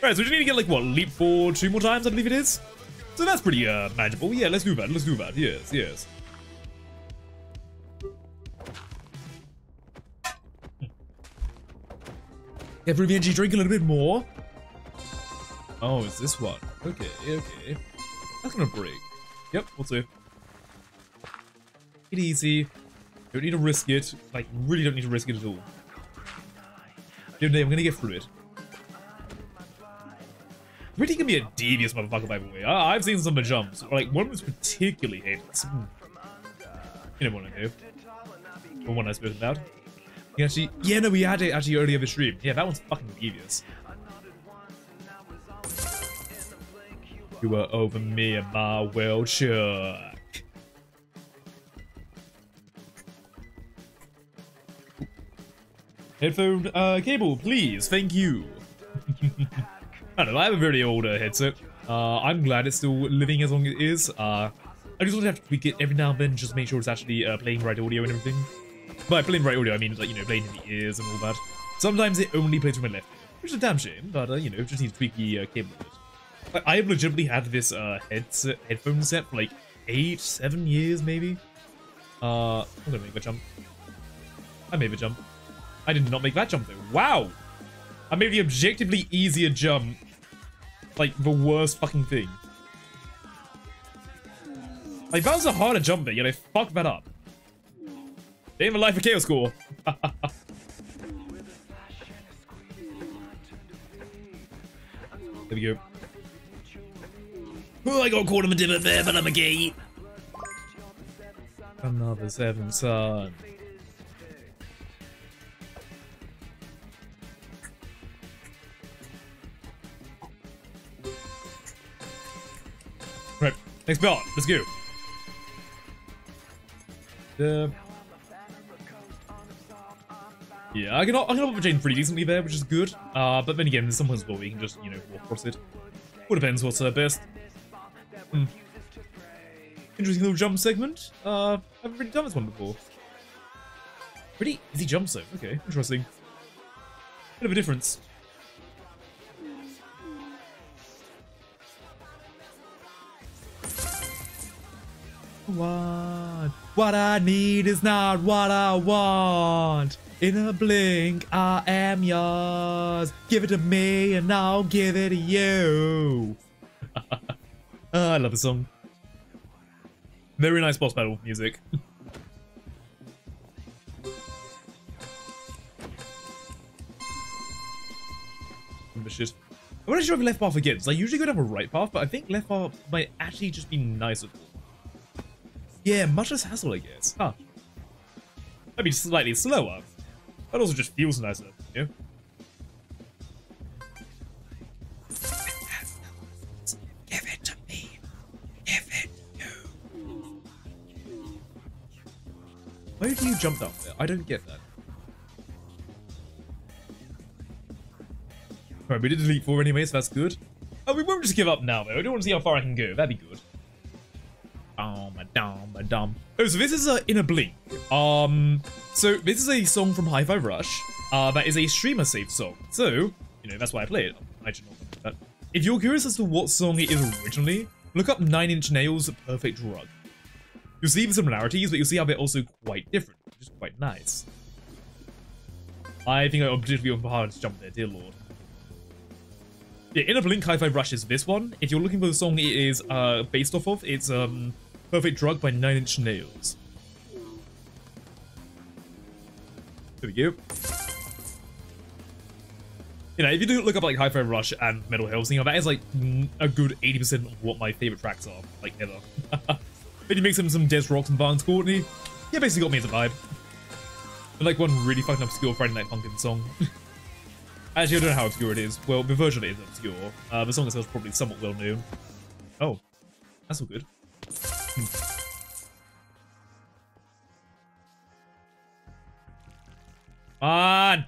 Speaker 1: Right, so we just need to get like what, leap forward two more times, I believe it is? So that's pretty uh manageable. Yeah, let's do that. Let's do that. Yes, yes. Through the energy drink a little bit more. Oh, it's this one. Okay, okay. That's gonna break. Yep, we'll see. It easy. Don't need to risk it. Like, really don't need to risk it at all. Dude, I'm gonna get through it. Really can be a devious motherfucker, by the way. I I've seen some of the jumps. Like, one was particularly heinous. You know what I know. The one I spoke about. You actually, yeah, no, we had it actually earlier this stream. Yeah, that one's fucking devious. You over me and my world chuck. Headphone uh, cable, please. Thank you. I don't know, I have a very old uh, headset. Uh, I'm glad it's still living as long as it is. Uh, I just to have to tweak it every now and then, just make sure it's actually uh, playing right audio and everything. By playing right audio, I mean, like, you know, playing in the ears and all that. Sometimes it only plays with my left ear, which is a damn shame, but, uh, you know, just need to tweak the uh, cable. Like, I have legitimately had this uh, headset, headphone set for like eight, seven years, maybe. Uh, I'm gonna make the jump. I made the jump. I did not make that jump though. Wow! I made the objectively easier jump. Like, the worst fucking thing. Like, that was a harder jump there, yet I fucked that up. Damn a life of chaos score. there we go.
Speaker 2: I got in a divot there, but I'm a gay.
Speaker 1: Another seven son. Right, next belt. Let's go. Uh, yeah, I can I can up Jane pretty decently there, which is good. Uh, but then again, there's some points where we can just you know walk across it. All depends what's uh, best. Hmm. Interesting little jump segment. Uh, I haven't really done this one before. Pretty easy jump zone. Okay, interesting. Bit of a difference. What? What I need is not what I want. In a blink, I am yours. Give it to me and I'll give it to you. Ah, I love the song. Very nice boss battle music. I'm not sure if left path again. I usually go down a right path, but I think left path might actually just be nicer. Yeah, much less hassle, I guess. Huh. Maybe slightly slower, but also just feels nicer, you know? Why do you jump down there? I don't get that. Alright, we did delete 4 anyway, so that's good. Oh, we won't just give up now, though. I don't want to see how far I can go. That'd be good. Oh Dum, dum, dum. Oh, so this is uh, In a Blink. Um, so this is a song from Hi-Fi Rush. Uh, that is a streamer saved song. So, you know, that's why I play it. I should know that. If you're curious as to what song it is originally, look up Nine Inch Nails' Perfect Drug. You'll see the similarities, but you'll see how they're also quite different, which is quite nice. I think I objectively hard to jump there, dear lord. Yeah, In Blink Hi-Fi Rush is this one. If you're looking for the song it is uh, based off of, it's um, Perfect Drug by Nine Inch Nails. There we go. You know, if you do look up like Hi-Fi Rush and Metal Hellsinger, that is like a good 80% of what my favorite tracks are, like ever. then you mix in some Des Rocs and Vance Courtney, yeah, basically got me as a vibe. And like one really fucking obscure Friday Night Funkin' song. Actually, I don't know how obscure it is. Well, the version is obscure. Uh, the song itself is probably somewhat well known. Oh, that's all good. Hmm. On.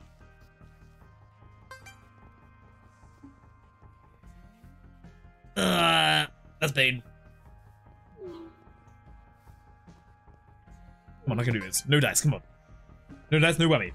Speaker 1: Uh, that's pain. Come on, I can do this. No dice, come on. No dice, no whammy.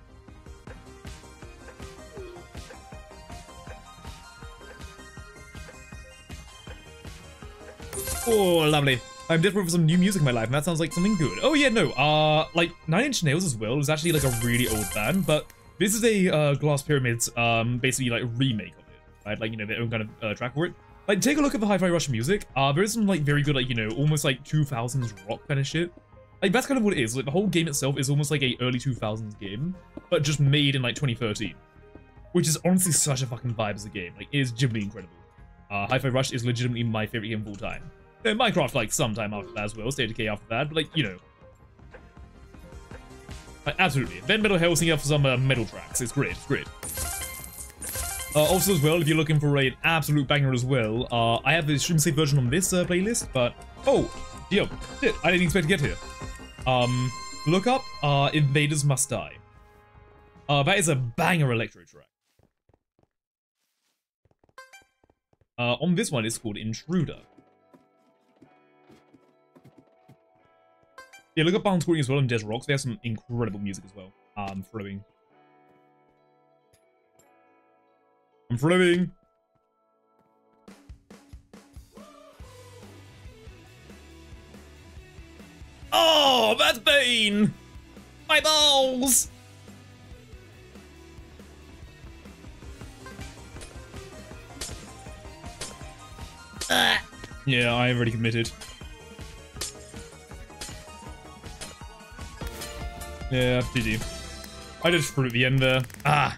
Speaker 1: Oh, lovely. I'm desperate for some new music in my life, and that sounds like something good. Oh yeah, no, uh, like, Nine Inch Nails as well is actually like a really old band, but this is a uh, Glass Pyramids, um, basically like remake of it, right? Like, you know, their own kind of uh, track for it. Like, take a look at the Hi-Fi Rush music. Uh, there is some like very good, like, you know, almost like 2000s rock kind of shit. Like, that's kind of what it is. Like, the whole game itself is almost like a early 2000s game, but just made in like 2013. Which is honestly such a fucking vibe as a game. Like, it is genuinely incredible. Uh, Hi-Fi Rush is legitimately my favorite game of all time. Yeah, Minecraft, like, sometime after that as well, State of Decay after that, but, like, you know. Like, absolutely. Then Metal Hellsinger for some uh, metal tracks. It's great, it's great. Uh, also as well, if you're looking for an absolute banger as well, uh, I have the stream safe version on this uh, playlist, but... Oh, yo, shit, I didn't expect to get here. Um, look up uh, Invaders Must Die. Uh, that is a banger electro track. Uh, on this one, it's called Intruder. Yeah, look at Bound as well and Des Rocs. They have some incredible music as well. I'm flowing. I'm flowing. Oh, that's Bane! my balls. Uh. Yeah, I already committed. Yeah, GG. I just screwed the end there. Ah!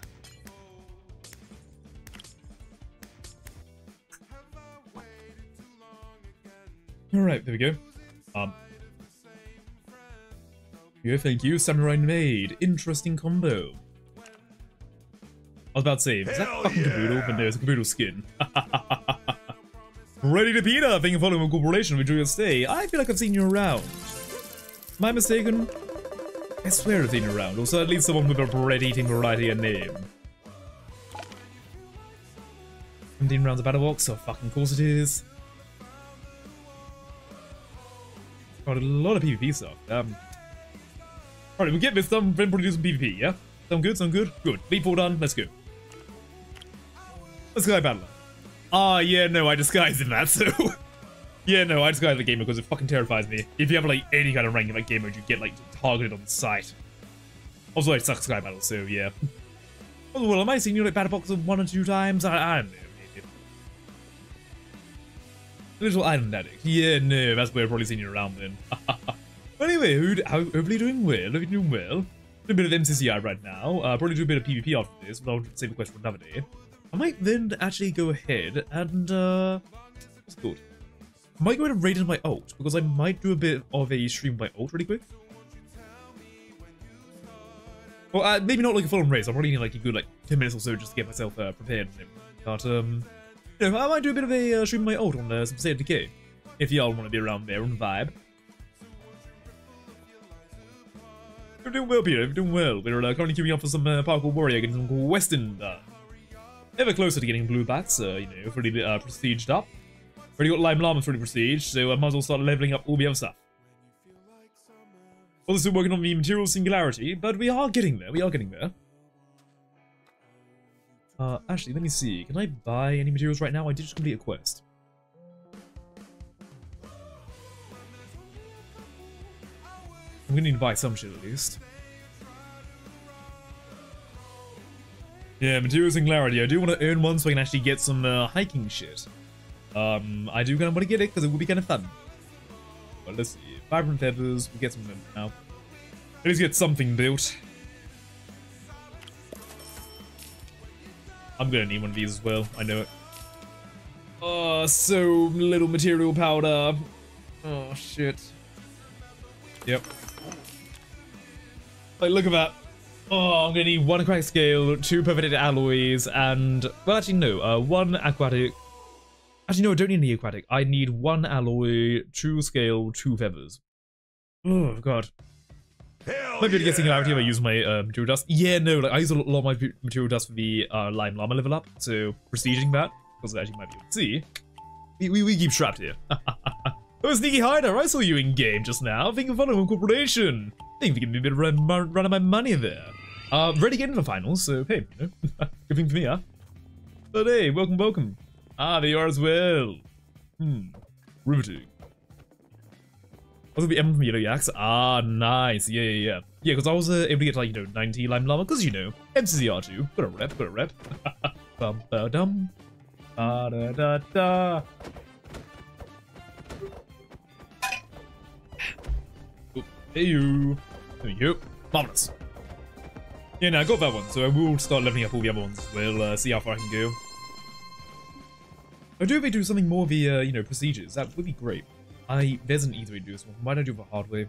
Speaker 1: Alright, there we go. Um, yeah, thank you. Samurai Maid. Interesting combo. I was about to say, is that fucking
Speaker 3: yeah.
Speaker 1: Caboodle? But no, it's a Caboodle skin. Ready to Peter, thank you for following corporation. We enjoy your stay. I feel like I've seen you around. Am I mistaken? I swear I've seen you around, Also, at least someone with a bread-eating variety of name. 17 rounds of battle box, so fucking course it is. Got a lot of PvP stuff. Um, Alright, we get this done, then do some PvP, yeah? Sound good? Sound good? Good. V4 done, let's go. Let's go, Battler. Ah, yeah, no, I disguised in that, so... yeah, no, I disguised the gamer because it fucking terrifies me. If you have, like, any kind of rank in that game mode, you get, like, targeted on sight. Also, I suck Sky Battle, so yeah. Oh, well, am I seeing you, like, battle box one or two times? I, I don't know, maybe. Little Island Addict. Yeah, no, that's where I've probably seen you around then. Anyway, who, how, hopefully doing well, hopefully doing well. A bit of MCCI right now. Uh, probably do a bit of PvP after this, but I'll save the question for another day. I might then actually go ahead and, uh, what's it called? I might go ahead and raid in my ult, because I might do a bit of a stream by ult really quick. Well, uh, maybe not like a full-on race. I'll probably need like a good like 10 minutes or so just to get myself uh, prepared. But, um, you know, I might do a bit of a uh, stream by ult on uh, some of Decay. If y'all want to be around there and vibe. We're doing well, Peter. We're doing well. We're uh, currently queuing up for some uh, Parkour Warrior, getting some Western done. Ever closer to getting blue bats, uh, you know, fully uh, prestiged up. Already got Lime Llama fully prestige, so I might as well start leveling up all the other stuff. Also working on the material singularity, but we are getting there. We are getting there. Uh, actually, let me see. Can I buy any materials right now? I did just complete a quest. Gonna need to buy some shit at least. Yeah, material singularity. I do want to earn one so I can actually get some uh, hiking shit. Um, I do kind of want to get it because it will be kind of fun. But let's see. Vibrant feathers. We'll get some of them now. At least get something built. I'm gonna need one of these as well. I know it. Oh, so little material powder. Oh, shit. Yep. Like, look at that. Oh, I'm gonna need one aquatic scale, two perforated alloys, and... Well, actually, no. Uh, one aquatic... Actually, no, I don't need any aquatic. I need one alloy, two scale, two feathers. Oh, God.
Speaker 3: Hell
Speaker 1: Might be able to get singularity if I use my uh, material dust. Yeah, no, like I use a lot of my material dust for the uh, lime llama level up, so prestiging that, because as you might be able to see, we, we, we keep trapped here. oh, Sneaky Hider, I saw you in game just now. Think of following corporation. Think we can be a bit of run, run of my money there. Uh, ready to get into the finals, so hey, you know, good thing for me, huh? But hey, welcome, welcome. Ah, there you are as well. Hmm, riveting. Also the M from Yellow Yaks. Ah, nice. Yeah, yeah, yeah. Yeah, because I was uh, able to get like, you know, 90 Lime Llama, because, you know, MCCR2. Got a rep, got a rep. Bum, ba, dum. Ba, da, da, da. Hey, you. There go. Marvelous. Yeah, now I got that one, so I will start leveling up all the other ones We'll uh, see how far I can go. I do if they do something more the, uh, you know, procedures. That would be great. I there's an easy way to do this one. Why don't I do it the hard way?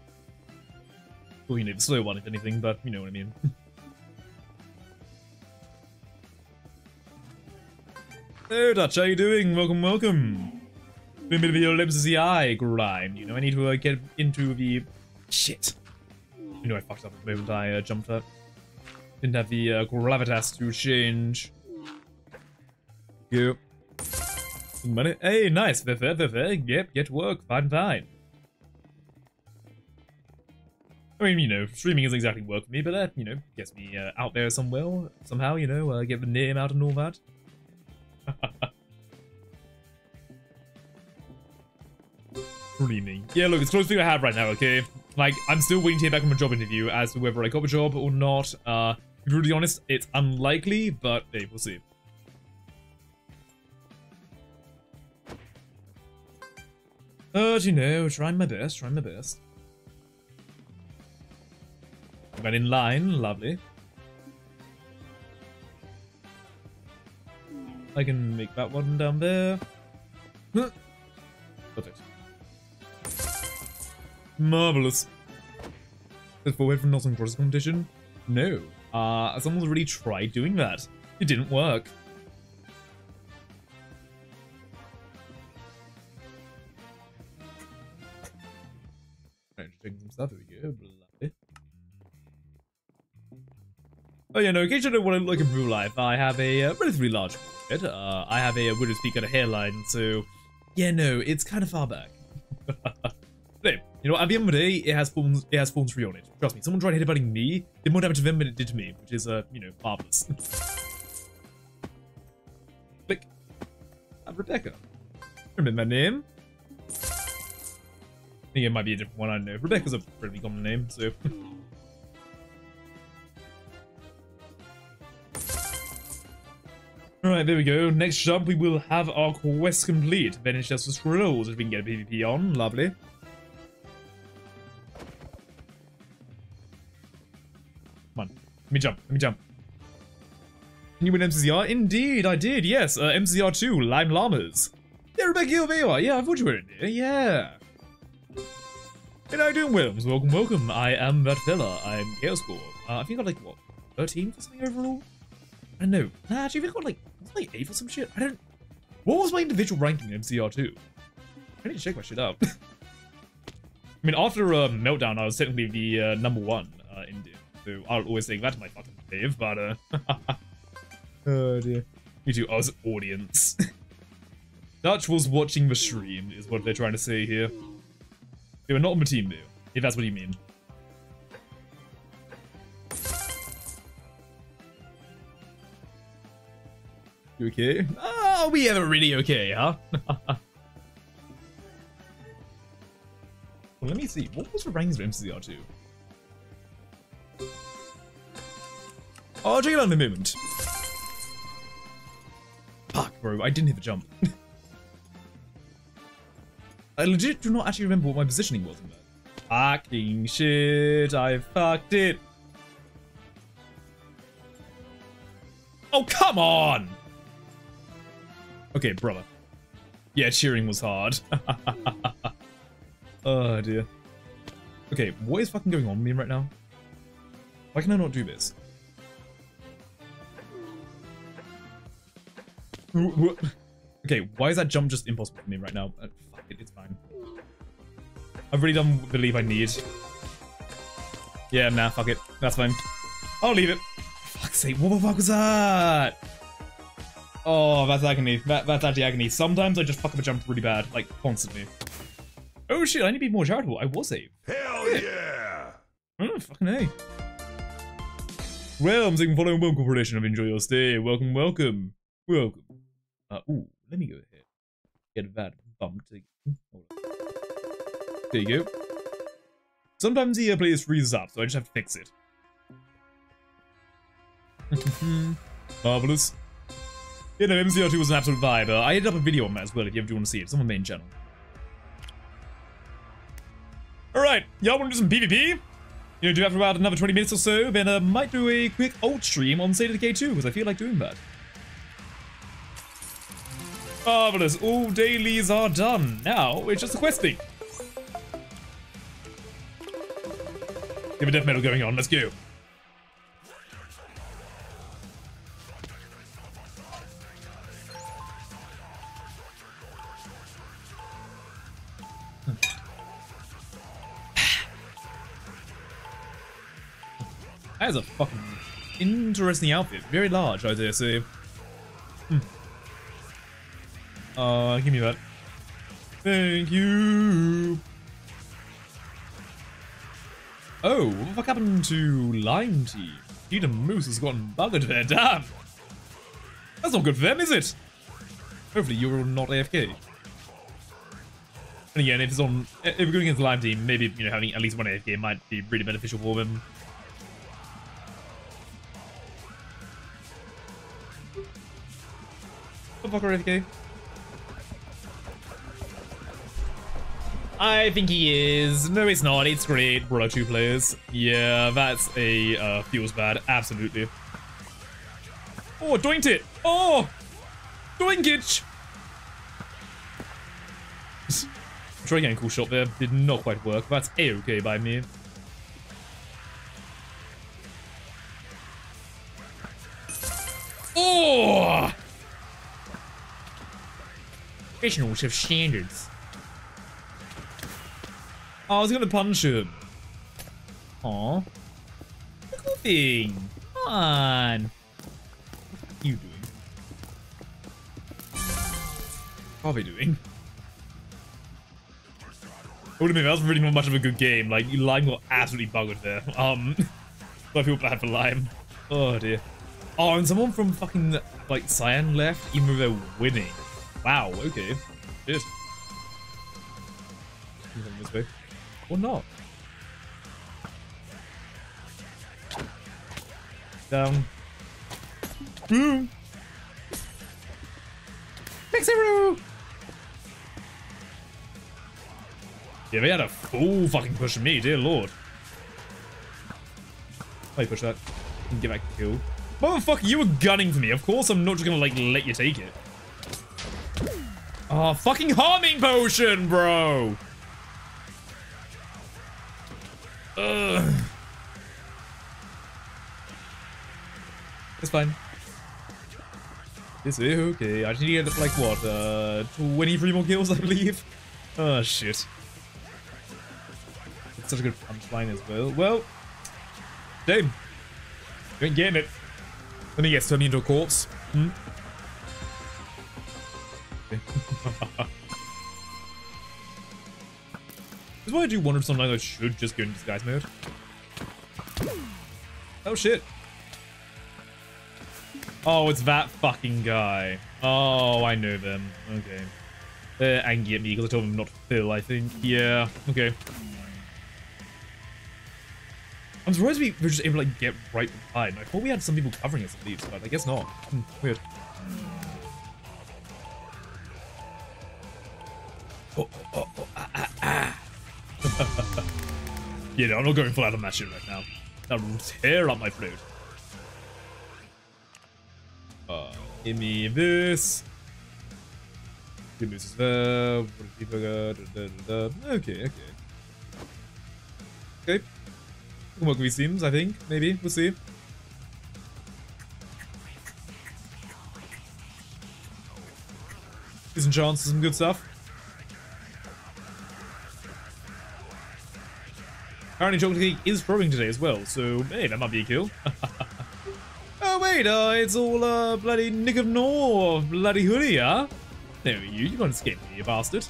Speaker 1: Well, you know, the slow one, if anything, but you know what I mean. Hello, Dutch, how you doing? Welcome, welcome. Been a bit of your lips the eye grind, you know, I need to uh, get into the... Shit. You know I fucked up the moment I uh, jumped up. Didn't have the uh, gravitas to change. Yep. Money. Hey, nice. Yep, get work. Fine, fine. I mean, you know, streaming isn't exactly work for me, but that, you know, gets me uh, out there somewhere, somehow, you know, uh, get the name out and all that. Streaming. Yeah, look, it's close to thing I have right now, okay? Like, I'm still waiting to hear back from a job interview as to whether I got the job or not. Uh, to be really honest, it's unlikely, but hey, we'll see. But, you know, trying my best, trying my best. Went in line, lovely. I can make that one down there. Perfect. Marvelous. Is forward from Northern Cross competition? No. Uh, someone's already tried doing that. It didn't work. Oh yeah, no, in case you don't want to look at real life, I have a uh, relatively large forehead. Uh, I have a, widow's peak kind of hairline, so yeah, no, it's kind of far back. anyway, you know, at the end of the day, it has Thorns, it has Thorns 3 on it. Trust me, someone tried headbutting me, did more damage to them than it did to me, which is, uh, you know, marvelous. Click. Uh, Rebecca. Remember my name? I think it might be a different one, I don't know. Rebecca's a pretty common name, so... Alright, there we go. Next jump, we will have our quest complete. Then just the scrolls that we can get a PvP on. Lovely. Let me jump. Let me jump. Can you win MCCR? Indeed, I did. Yes, uh, MCCR 2, Lime Llamas. Yeah, Rebecca, here you are. Yeah, I thought you were in there. Yeah. Hey, how you doing, Williams? Welcome, welcome. I am that fella. I'm KhaosKorps. Uh, I think I got like, what, 13 for something overall? I know. Nah, actually, I think I got like, like 8 or some shit. I don't... What was my individual ranking in MCR2? I need to check my shit out. I mean, after uh, Meltdown, I was technically the uh, number one uh, Indian. I'll always think that's my fucking fave, but uh... oh dear. Me too, I was audience. Dutch was watching the stream, is what they're trying to say here. They were not on the team, though, if that's what you mean. You okay? Oh, we ever really okay, huh? well, let me see. What was the rankings of MCR2? Oh, check it in a moment. Fuck, bro. I didn't hit the jump. I legit do not actually remember what my positioning was in that. Fucking shit. I fucked it. Oh, come on! Okay, brother. Yeah, cheering was hard. oh, dear. Okay, what is fucking going on with me right now? Why can I not do this? Okay, why is that jump just impossible for me right now? Uh, fuck it, it's fine. I've really don't believe I need. Yeah, nah, fuck it. That's fine. I'll leave it. Fuck's sake, what the fuck was that? Oh, that's agony. That, that's actually agony. Sometimes I just fuck up a jump really bad, like, constantly. Oh shit, I need to be more charitable. I was a.
Speaker 3: Hell yeah!
Speaker 1: Oh, fucking A. Well, I'm saying following welcome tradition of enjoy your stay. Welcome, welcome. Welcome. Uh, ooh, let me go ahead. Get that bumped again. There you go. Sometimes the uh, place freezes up, so I just have to fix it. Marvelous. You know, MCR2 was an absolute vibe. Uh, I ended up a video on that as well if you ever do want to see it. It's on my main channel. Alright, y'all want to do some PvP? You know, do after about another 20 minutes or so, then I uh, might do a quick ult stream on State of Decay 2, because I feel like doing that. Marvelous, all dailies are done. Now, it's just a questing. We have a death metal going on, let's go. That is a fucking interesting outfit. Very large, I dare say. Hmm. Uh, give me that. Thank you. Oh, what the fuck happened to Lime Team? Peter Moose has gotten buggered there, damn! That's not good for them, is it? Hopefully you're not AFK. And again, if it's on, if we're going against the Lime Team, maybe, you know, having at least one AFK might be really beneficial for them. I think he is. No, it's not. It's great. Brawler two players. Yeah, that's a uh, feels bad. Absolutely. Oh, doinked it. Oh, doinkage. Trying to get a cool shot there. Did not quite work. That's a-okay by me. Oh! Professionals have standards. Oh, I was gonna punch him. Aw. Cool thing. Come on. What are you doing? What are they doing? I would admit, that was really not much of a good game. Like, Lime got absolutely buggered there. Um, I feel bad for Lime. Oh dear. Oh, and someone from fucking, like, Cyan left, even though they're winning. Wow, okay. Cheers. This way. Or not. Um. Hmm. Down. Boom. Mixeroo! Yeah, they had a full fucking push of me, dear lord. Wait, push that. Get back kill. Motherfucker, you were gunning for me. Of course I'm not just gonna, like, let you take it. Oh, fucking harming potion, bro! Ugh. It's fine. It's okay. I just need get, like, what, uh, 23 more kills, I believe? Oh, shit. It's such a good punchline as well. Well, damn. You ain't getting it. Then he gets turned into a corpse. Hmm? Is why I do wonder sometimes I should just go into disguise mode. Oh shit. Oh, it's that fucking guy. Oh, I know them. Okay. They're angry at me because I told them not to fill, I think. Yeah, okay. I'm surprised we were just able to like, get right behind. I thought we had some people covering us at least, but I guess not. Hmm, weird. yeah, no, I'm not going full shit right now. That will tear up my throat. Uh, give me this. Give me this there. Okay, okay. Okay. Can work with I think. Maybe. We'll see. Decent chance some good stuff. Apparently Chocolate Cake is throwing today as well, so hey, that might be a kill. oh wait, uh, it's all uh, bloody Nick of Nor, bloody hoodie, huh? There you, you can't escape me, you bastard.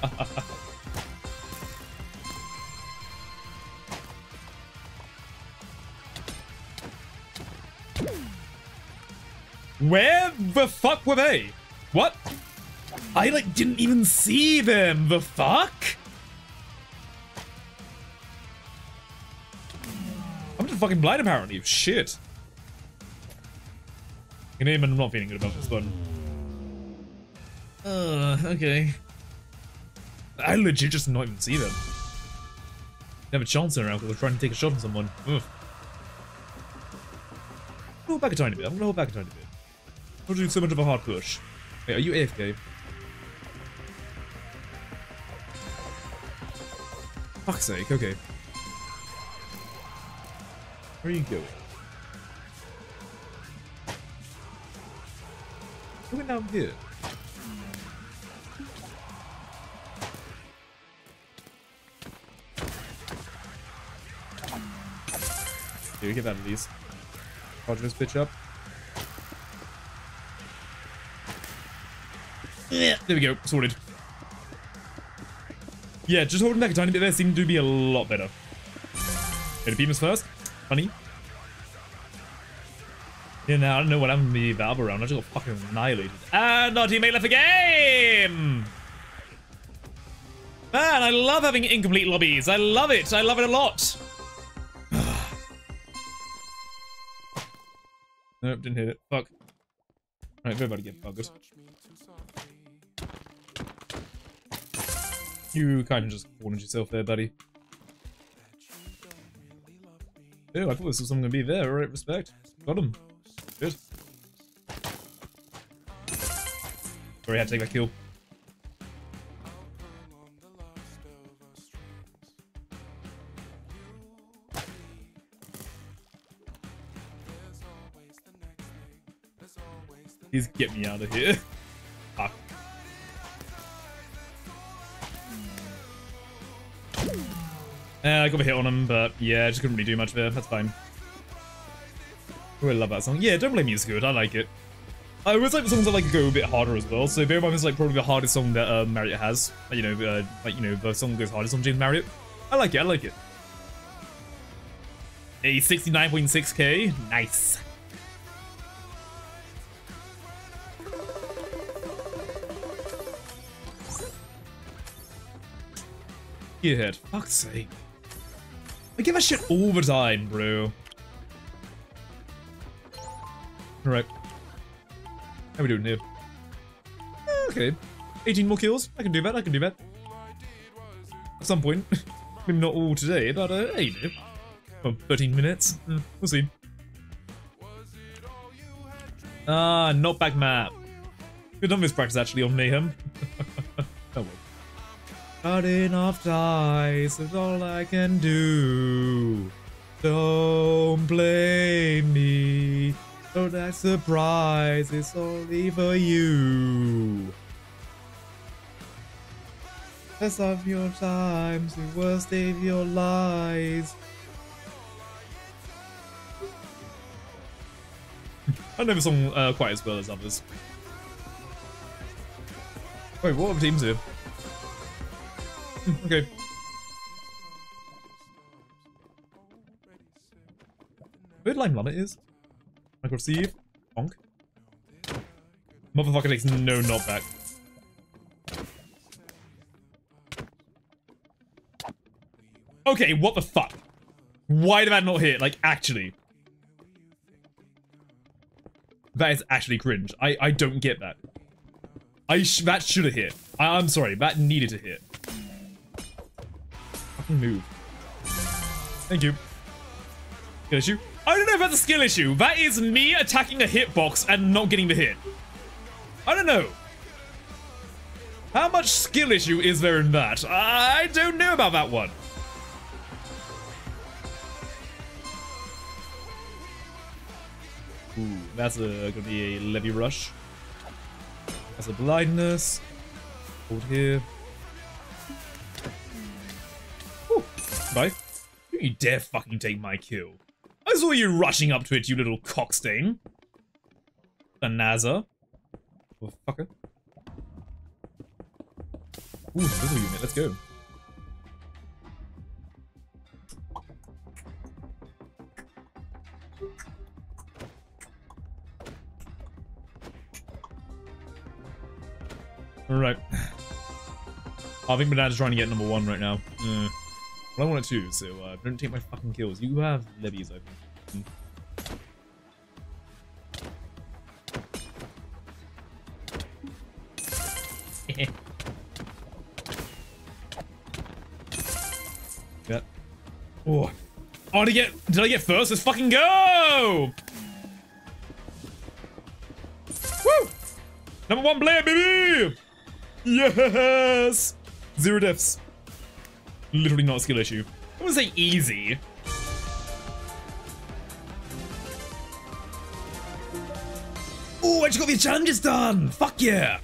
Speaker 1: Where the fuck were they? What? I like didn't even see them. The fuck? I'm fucking blind apparently. Shit. You know, I'm not feeling good about this one. Uh, okay. I legit just not even see them. A chance around because they're trying to take a shot on someone. Ugh. Hold back a tiny bit. I'm gonna hold back a tiny bit. Not doing so much of a hard push. Wait, are you AFK? Fuck's sake, okay. Where are you going? Going down here. Here, get that at least. Charge this bitch up. Yeah, there we go. Sorted. Yeah, just holding back a tiny bit there seemed to be a lot better. Get a beam first. Funny. Yeah, now I don't know what happened to the valve around. I just got fucking annihilated. And our teammate left the game! Man, I love having incomplete lobbies. I love it. I love it a lot. nope, didn't hit it. Fuck. Right, everybody get buggers. You kind of just cornered yourself there, buddy. I thought this was something to be there. Alright, respect. Got him. Good. Sorry, I had to take that kill. Please get me out of here. I got a hit on him, but yeah, just couldn't really do much there. That's fine. Oh, I love that song. Yeah, Don't Blame Me is good. I like it. I always like the songs that like go a bit harder as well. So Bear in Mind is like probably the hardest song that uh, Marriott has. You know, uh, like you know, the song goes hardest on James Marriott. I like it. I like it. A 69.6k. Nice. Gearhead. Fuck's sake. I give a shit all the time, bro. Alright. How we doing here? Eh, Okay. 18 more kills. I can do that, I can do that. At some point. Maybe not all today, but uh, hey, you know. Well, 13 minutes. Hmm, we'll see. Ah, not back map. We've done this practice actually on Mayhem. Cutting off ties is all I can do. Don't blame me. Oh, that surprise is only for you. Best of your times, the worst day of your lies. I the song uh, quite as well as others. Wait, what are the teams here? Okay. Third line limit is. I can receive. Bonk. Motherfucker takes no knockback. Okay, what the fuck? Why did that not hit? Like, actually. That is actually cringe. I, I don't get that. I sh that should have hit. I I'm sorry, that needed to hit. Fucking move. Thank you. Skill issue? I don't know about the skill issue. That is me attacking a hitbox and not getting the hit. I don't know. How much skill issue is there in that? I don't know about that one. Ooh, that's gonna be a levy rush. That's a blindness. Hold here. Bye. Don't you dare fucking take my kill. I saw you rushing up to it, you little cockstain. Banaza. Oh, fucker. Ooh, invisible unit, let's go. Alright. I think Banana's trying to get number one right now. Mm. I want it too, so uh, don't take my fucking kills. You have levies open. yeah. Oh. Oh, did I get, did I get first? Let's fucking go! Woo! Number one player, baby! Yes! Zero deaths. Literally not a skill issue. I would say easy. Oh, I just got these challenges done! Fuck yeah!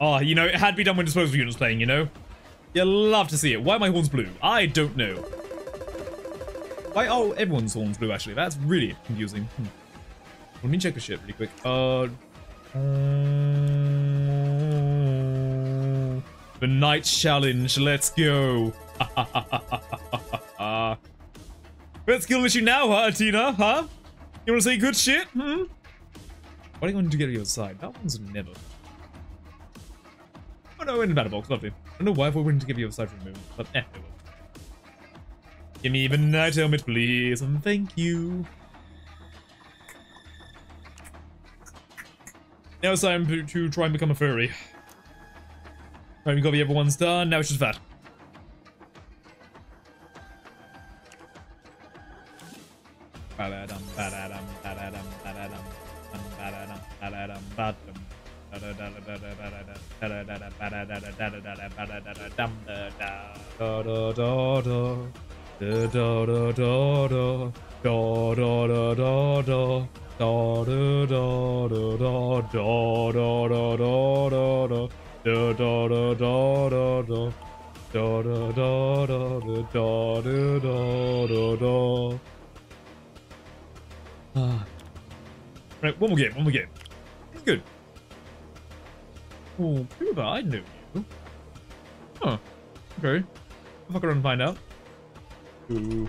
Speaker 1: Oh, you know, it had to be done when disposable units playing, you know? You love to see it. Why are my horns blue? I don't know. Why? Oh, everyone's horns blue, actually. That's really confusing. Hmm. Let me check the shit really quick. Uh... um, the night challenge. Let's go. Let's kill issue now, huh, Tina? Huh? You wanna say good shit? Hmm? What are you going to get on your side? That one's never. Oh no, in the battle box, lovely. I don't know why willing to give you a side for the moon, but eh, well. Give me the night helmet, please, and thank you. Now it's time to try and become a furry. Right, we've got the other ones done. Now it's just that. Ba-da-dum, ba-da-dum, ba-da-dum, ba-da-dum, dum, ba-da-dum, ba-da-dum, ba-dum. Ah. Right, one more game, one more game. It's good. Oh, Cuba, I know you. Huh. Okay. Fuck around and find out. Ooh.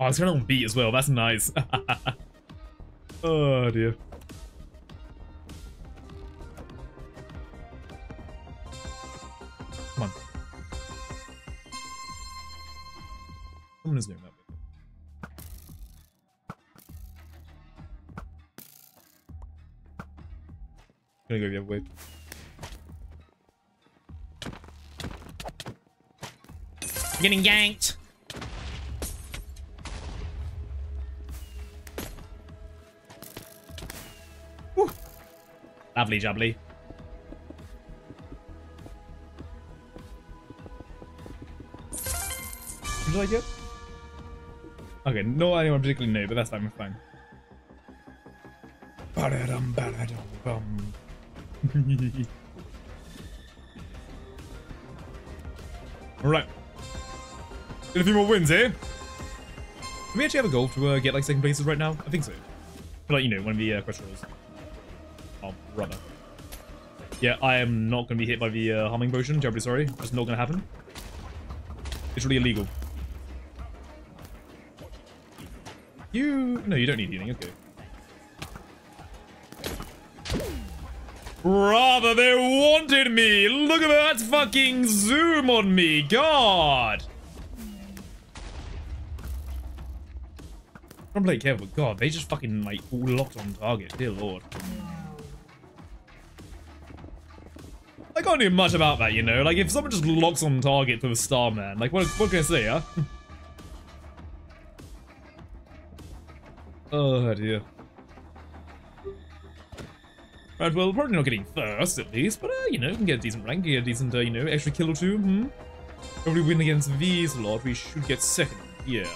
Speaker 1: Oh, it's of on beat as well. That's nice. oh dear. Come on. Someone is doing that. Gonna go the other way.
Speaker 2: Getting yanked.
Speaker 1: Lovely jubbly. What did I get? Okay, no anyone particularly new, but that's fine, fine. Ba-da-dum, ba-da-dum, bum. Alright. Get a few more wins here. Do we actually have a goal to uh, get like second places right now? I think so. But like, you know, one of the uh, quest rolls. Brother. Yeah, I am not going to be hit by the uh, harming potion. Terribly sorry. Just not going to happen. It's really illegal. You... No, you don't need healing. Okay. Brother, they wanted me! Look at that fucking zoom on me! God! I'm play careful. God, they just fucking, like, all locked on target. Dear lord. Can't do much about that, you know? Like, if someone just locks on target for the Starman, like, what, what can I say, huh? oh, dear. Right, well, probably not getting first, at least, but, uh, you know, we can get a decent rank, get a decent, uh, you know, extra kill or two, hmm? Probably win against these lot, we should get second, yeah.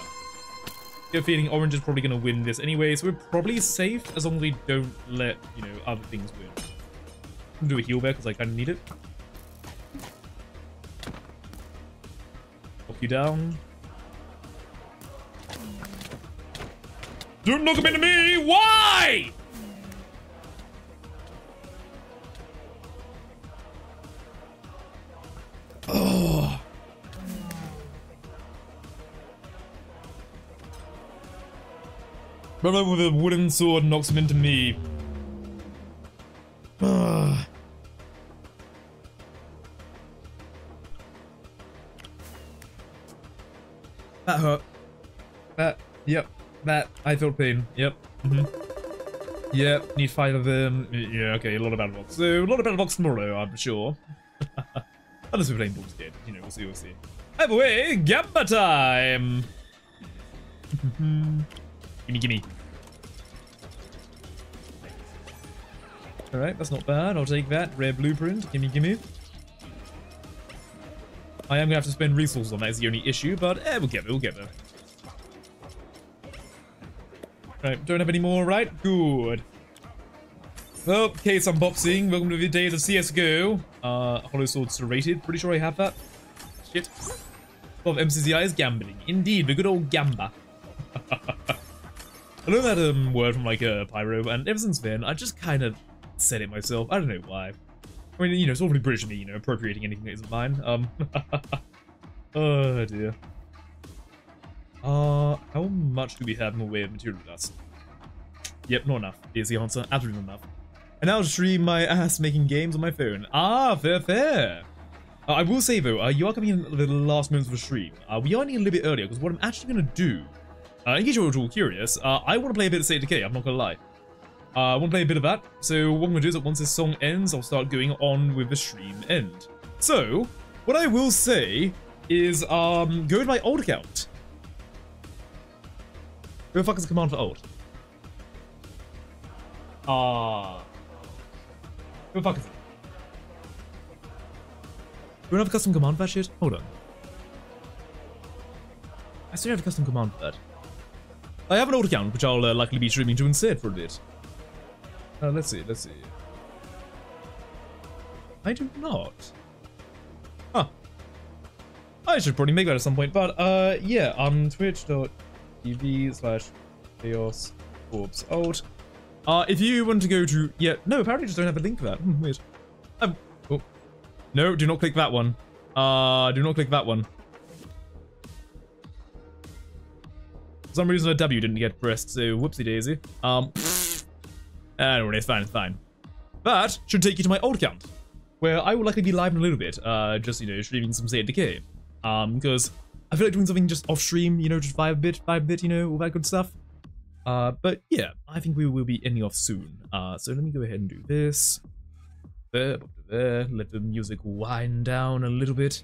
Speaker 1: A feeling Orange is probably going to win this anyway, so we're probably safe as long as we don't let, you know, other things win. Do a heal there because I kind of need it. Knock you down. Don't knock him into me! Why? Oh. Brother with a wooden sword knocks him into me. That hurt. That, yep. That, I felt pain. Yep. Mm -hmm. Yep, need five of them. Yeah, okay, a lot of battle box. So, a lot of battle box tomorrow, I'm sure. Unless we're playing Ball's Dead. You know, we'll see, we'll see. Either way, Gamba time! gimme, gimme. Alright, that's not bad. I'll take that. Rare blueprint. Gimme, gimme. I am going to have to spend resources on that is the only issue, but eh, we'll get there, we'll get there. Right, don't have any more, right? Good. Well, case unboxing. Welcome to the day of CSGO. Uh, Hollow Sword serrated. Pretty sure I have that. Shit. Of MCCI is gambling. Indeed, the good old gamba. I learned that um, word from like a Pyro, and ever since then, I just kind of said it myself. I don't know why. I mean, you know, it's awfully British of me, you know, appropriating anything that isn't mine. Um, oh dear. Uh, how much do we have in the way of material dust? Yep, not enough. Is the answer. Absolutely not enough. And I'll stream my ass making games on my phone. Ah, fair, fair. Uh, I will say though, uh, you are coming in the last moments of the stream. Uh, we are ending a little bit earlier because what I'm actually going to do, uh, in case you're all curious, uh, I want to play a bit of State Decay. I'm not going to lie. Uh, I want to play a bit of that. So what I'm going to do is that once this song ends, I'll start going on with the stream end. So what I will say is um, go to my old account. Who the fuck is the command for old? Ah. Who the fuck is it? Do we have a custom command for that shit? Hold on. I still have a custom command for that. I have an old account, which I'll uh, likely be streaming to instead for a bit. Uh, let's see, let's see. I do not. Huh. I should probably make that at some point, but uh, yeah, on twitch.tv slash chaos orbs old. Uh, if you want to go to, yeah, no, apparently just don't have a link for that. Hmm, weird. Um, oh. No, do not click that one. Uh, do not click that one. For some reason a W didn't get pressed, so whoopsie daisy. Um, I don't it's fine, it's fine. That should take you to my old account, where I will likely be live in a little bit, uh, just, you know, streaming some State Decay. Um, because I feel like doing something just off stream, you know, just vibe a bit, vibe a bit, you know, all that good stuff. Uh, but yeah, I think we will be ending off soon. Uh, so let me go ahead and do this. There, there, let the music wind down a little bit.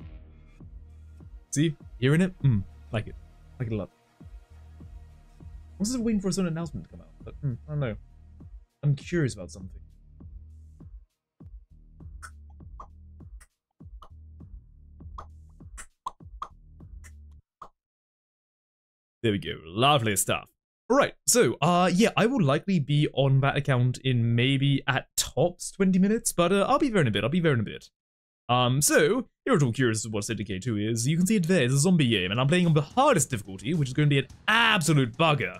Speaker 1: See, hearing it? Mm, like it, like it a lot. I was just waiting for a certain announcement to come out, but mm, I don't know. I'm curious about something. There we go. Lovely stuff. Alright, so, uh, yeah, I will likely be on that account in maybe at tops 20 minutes, but uh, I'll be there in a bit, I'll be there in a bit. Um, so, you're at all curious what Decay 2 is, you can see it there, it's a zombie game, and I'm playing on the hardest difficulty, which is going to be an absolute bugger.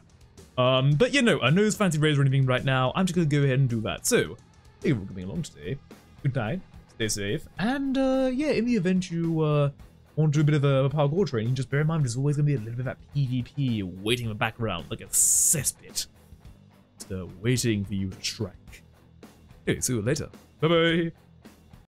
Speaker 1: Um, but yeah, no, I know it's fancy raise or anything right now, I'm just gonna go ahead and do that. So, thank you for coming along today. Good night, stay safe, and uh, yeah, in the event you, uh, want to do a bit of a parkour training, just bear in mind there's always going to be a little bit of that PvP waiting in the background, like a cesspit. Just uh, waiting for you to strike. Okay, see you later. Bye-bye.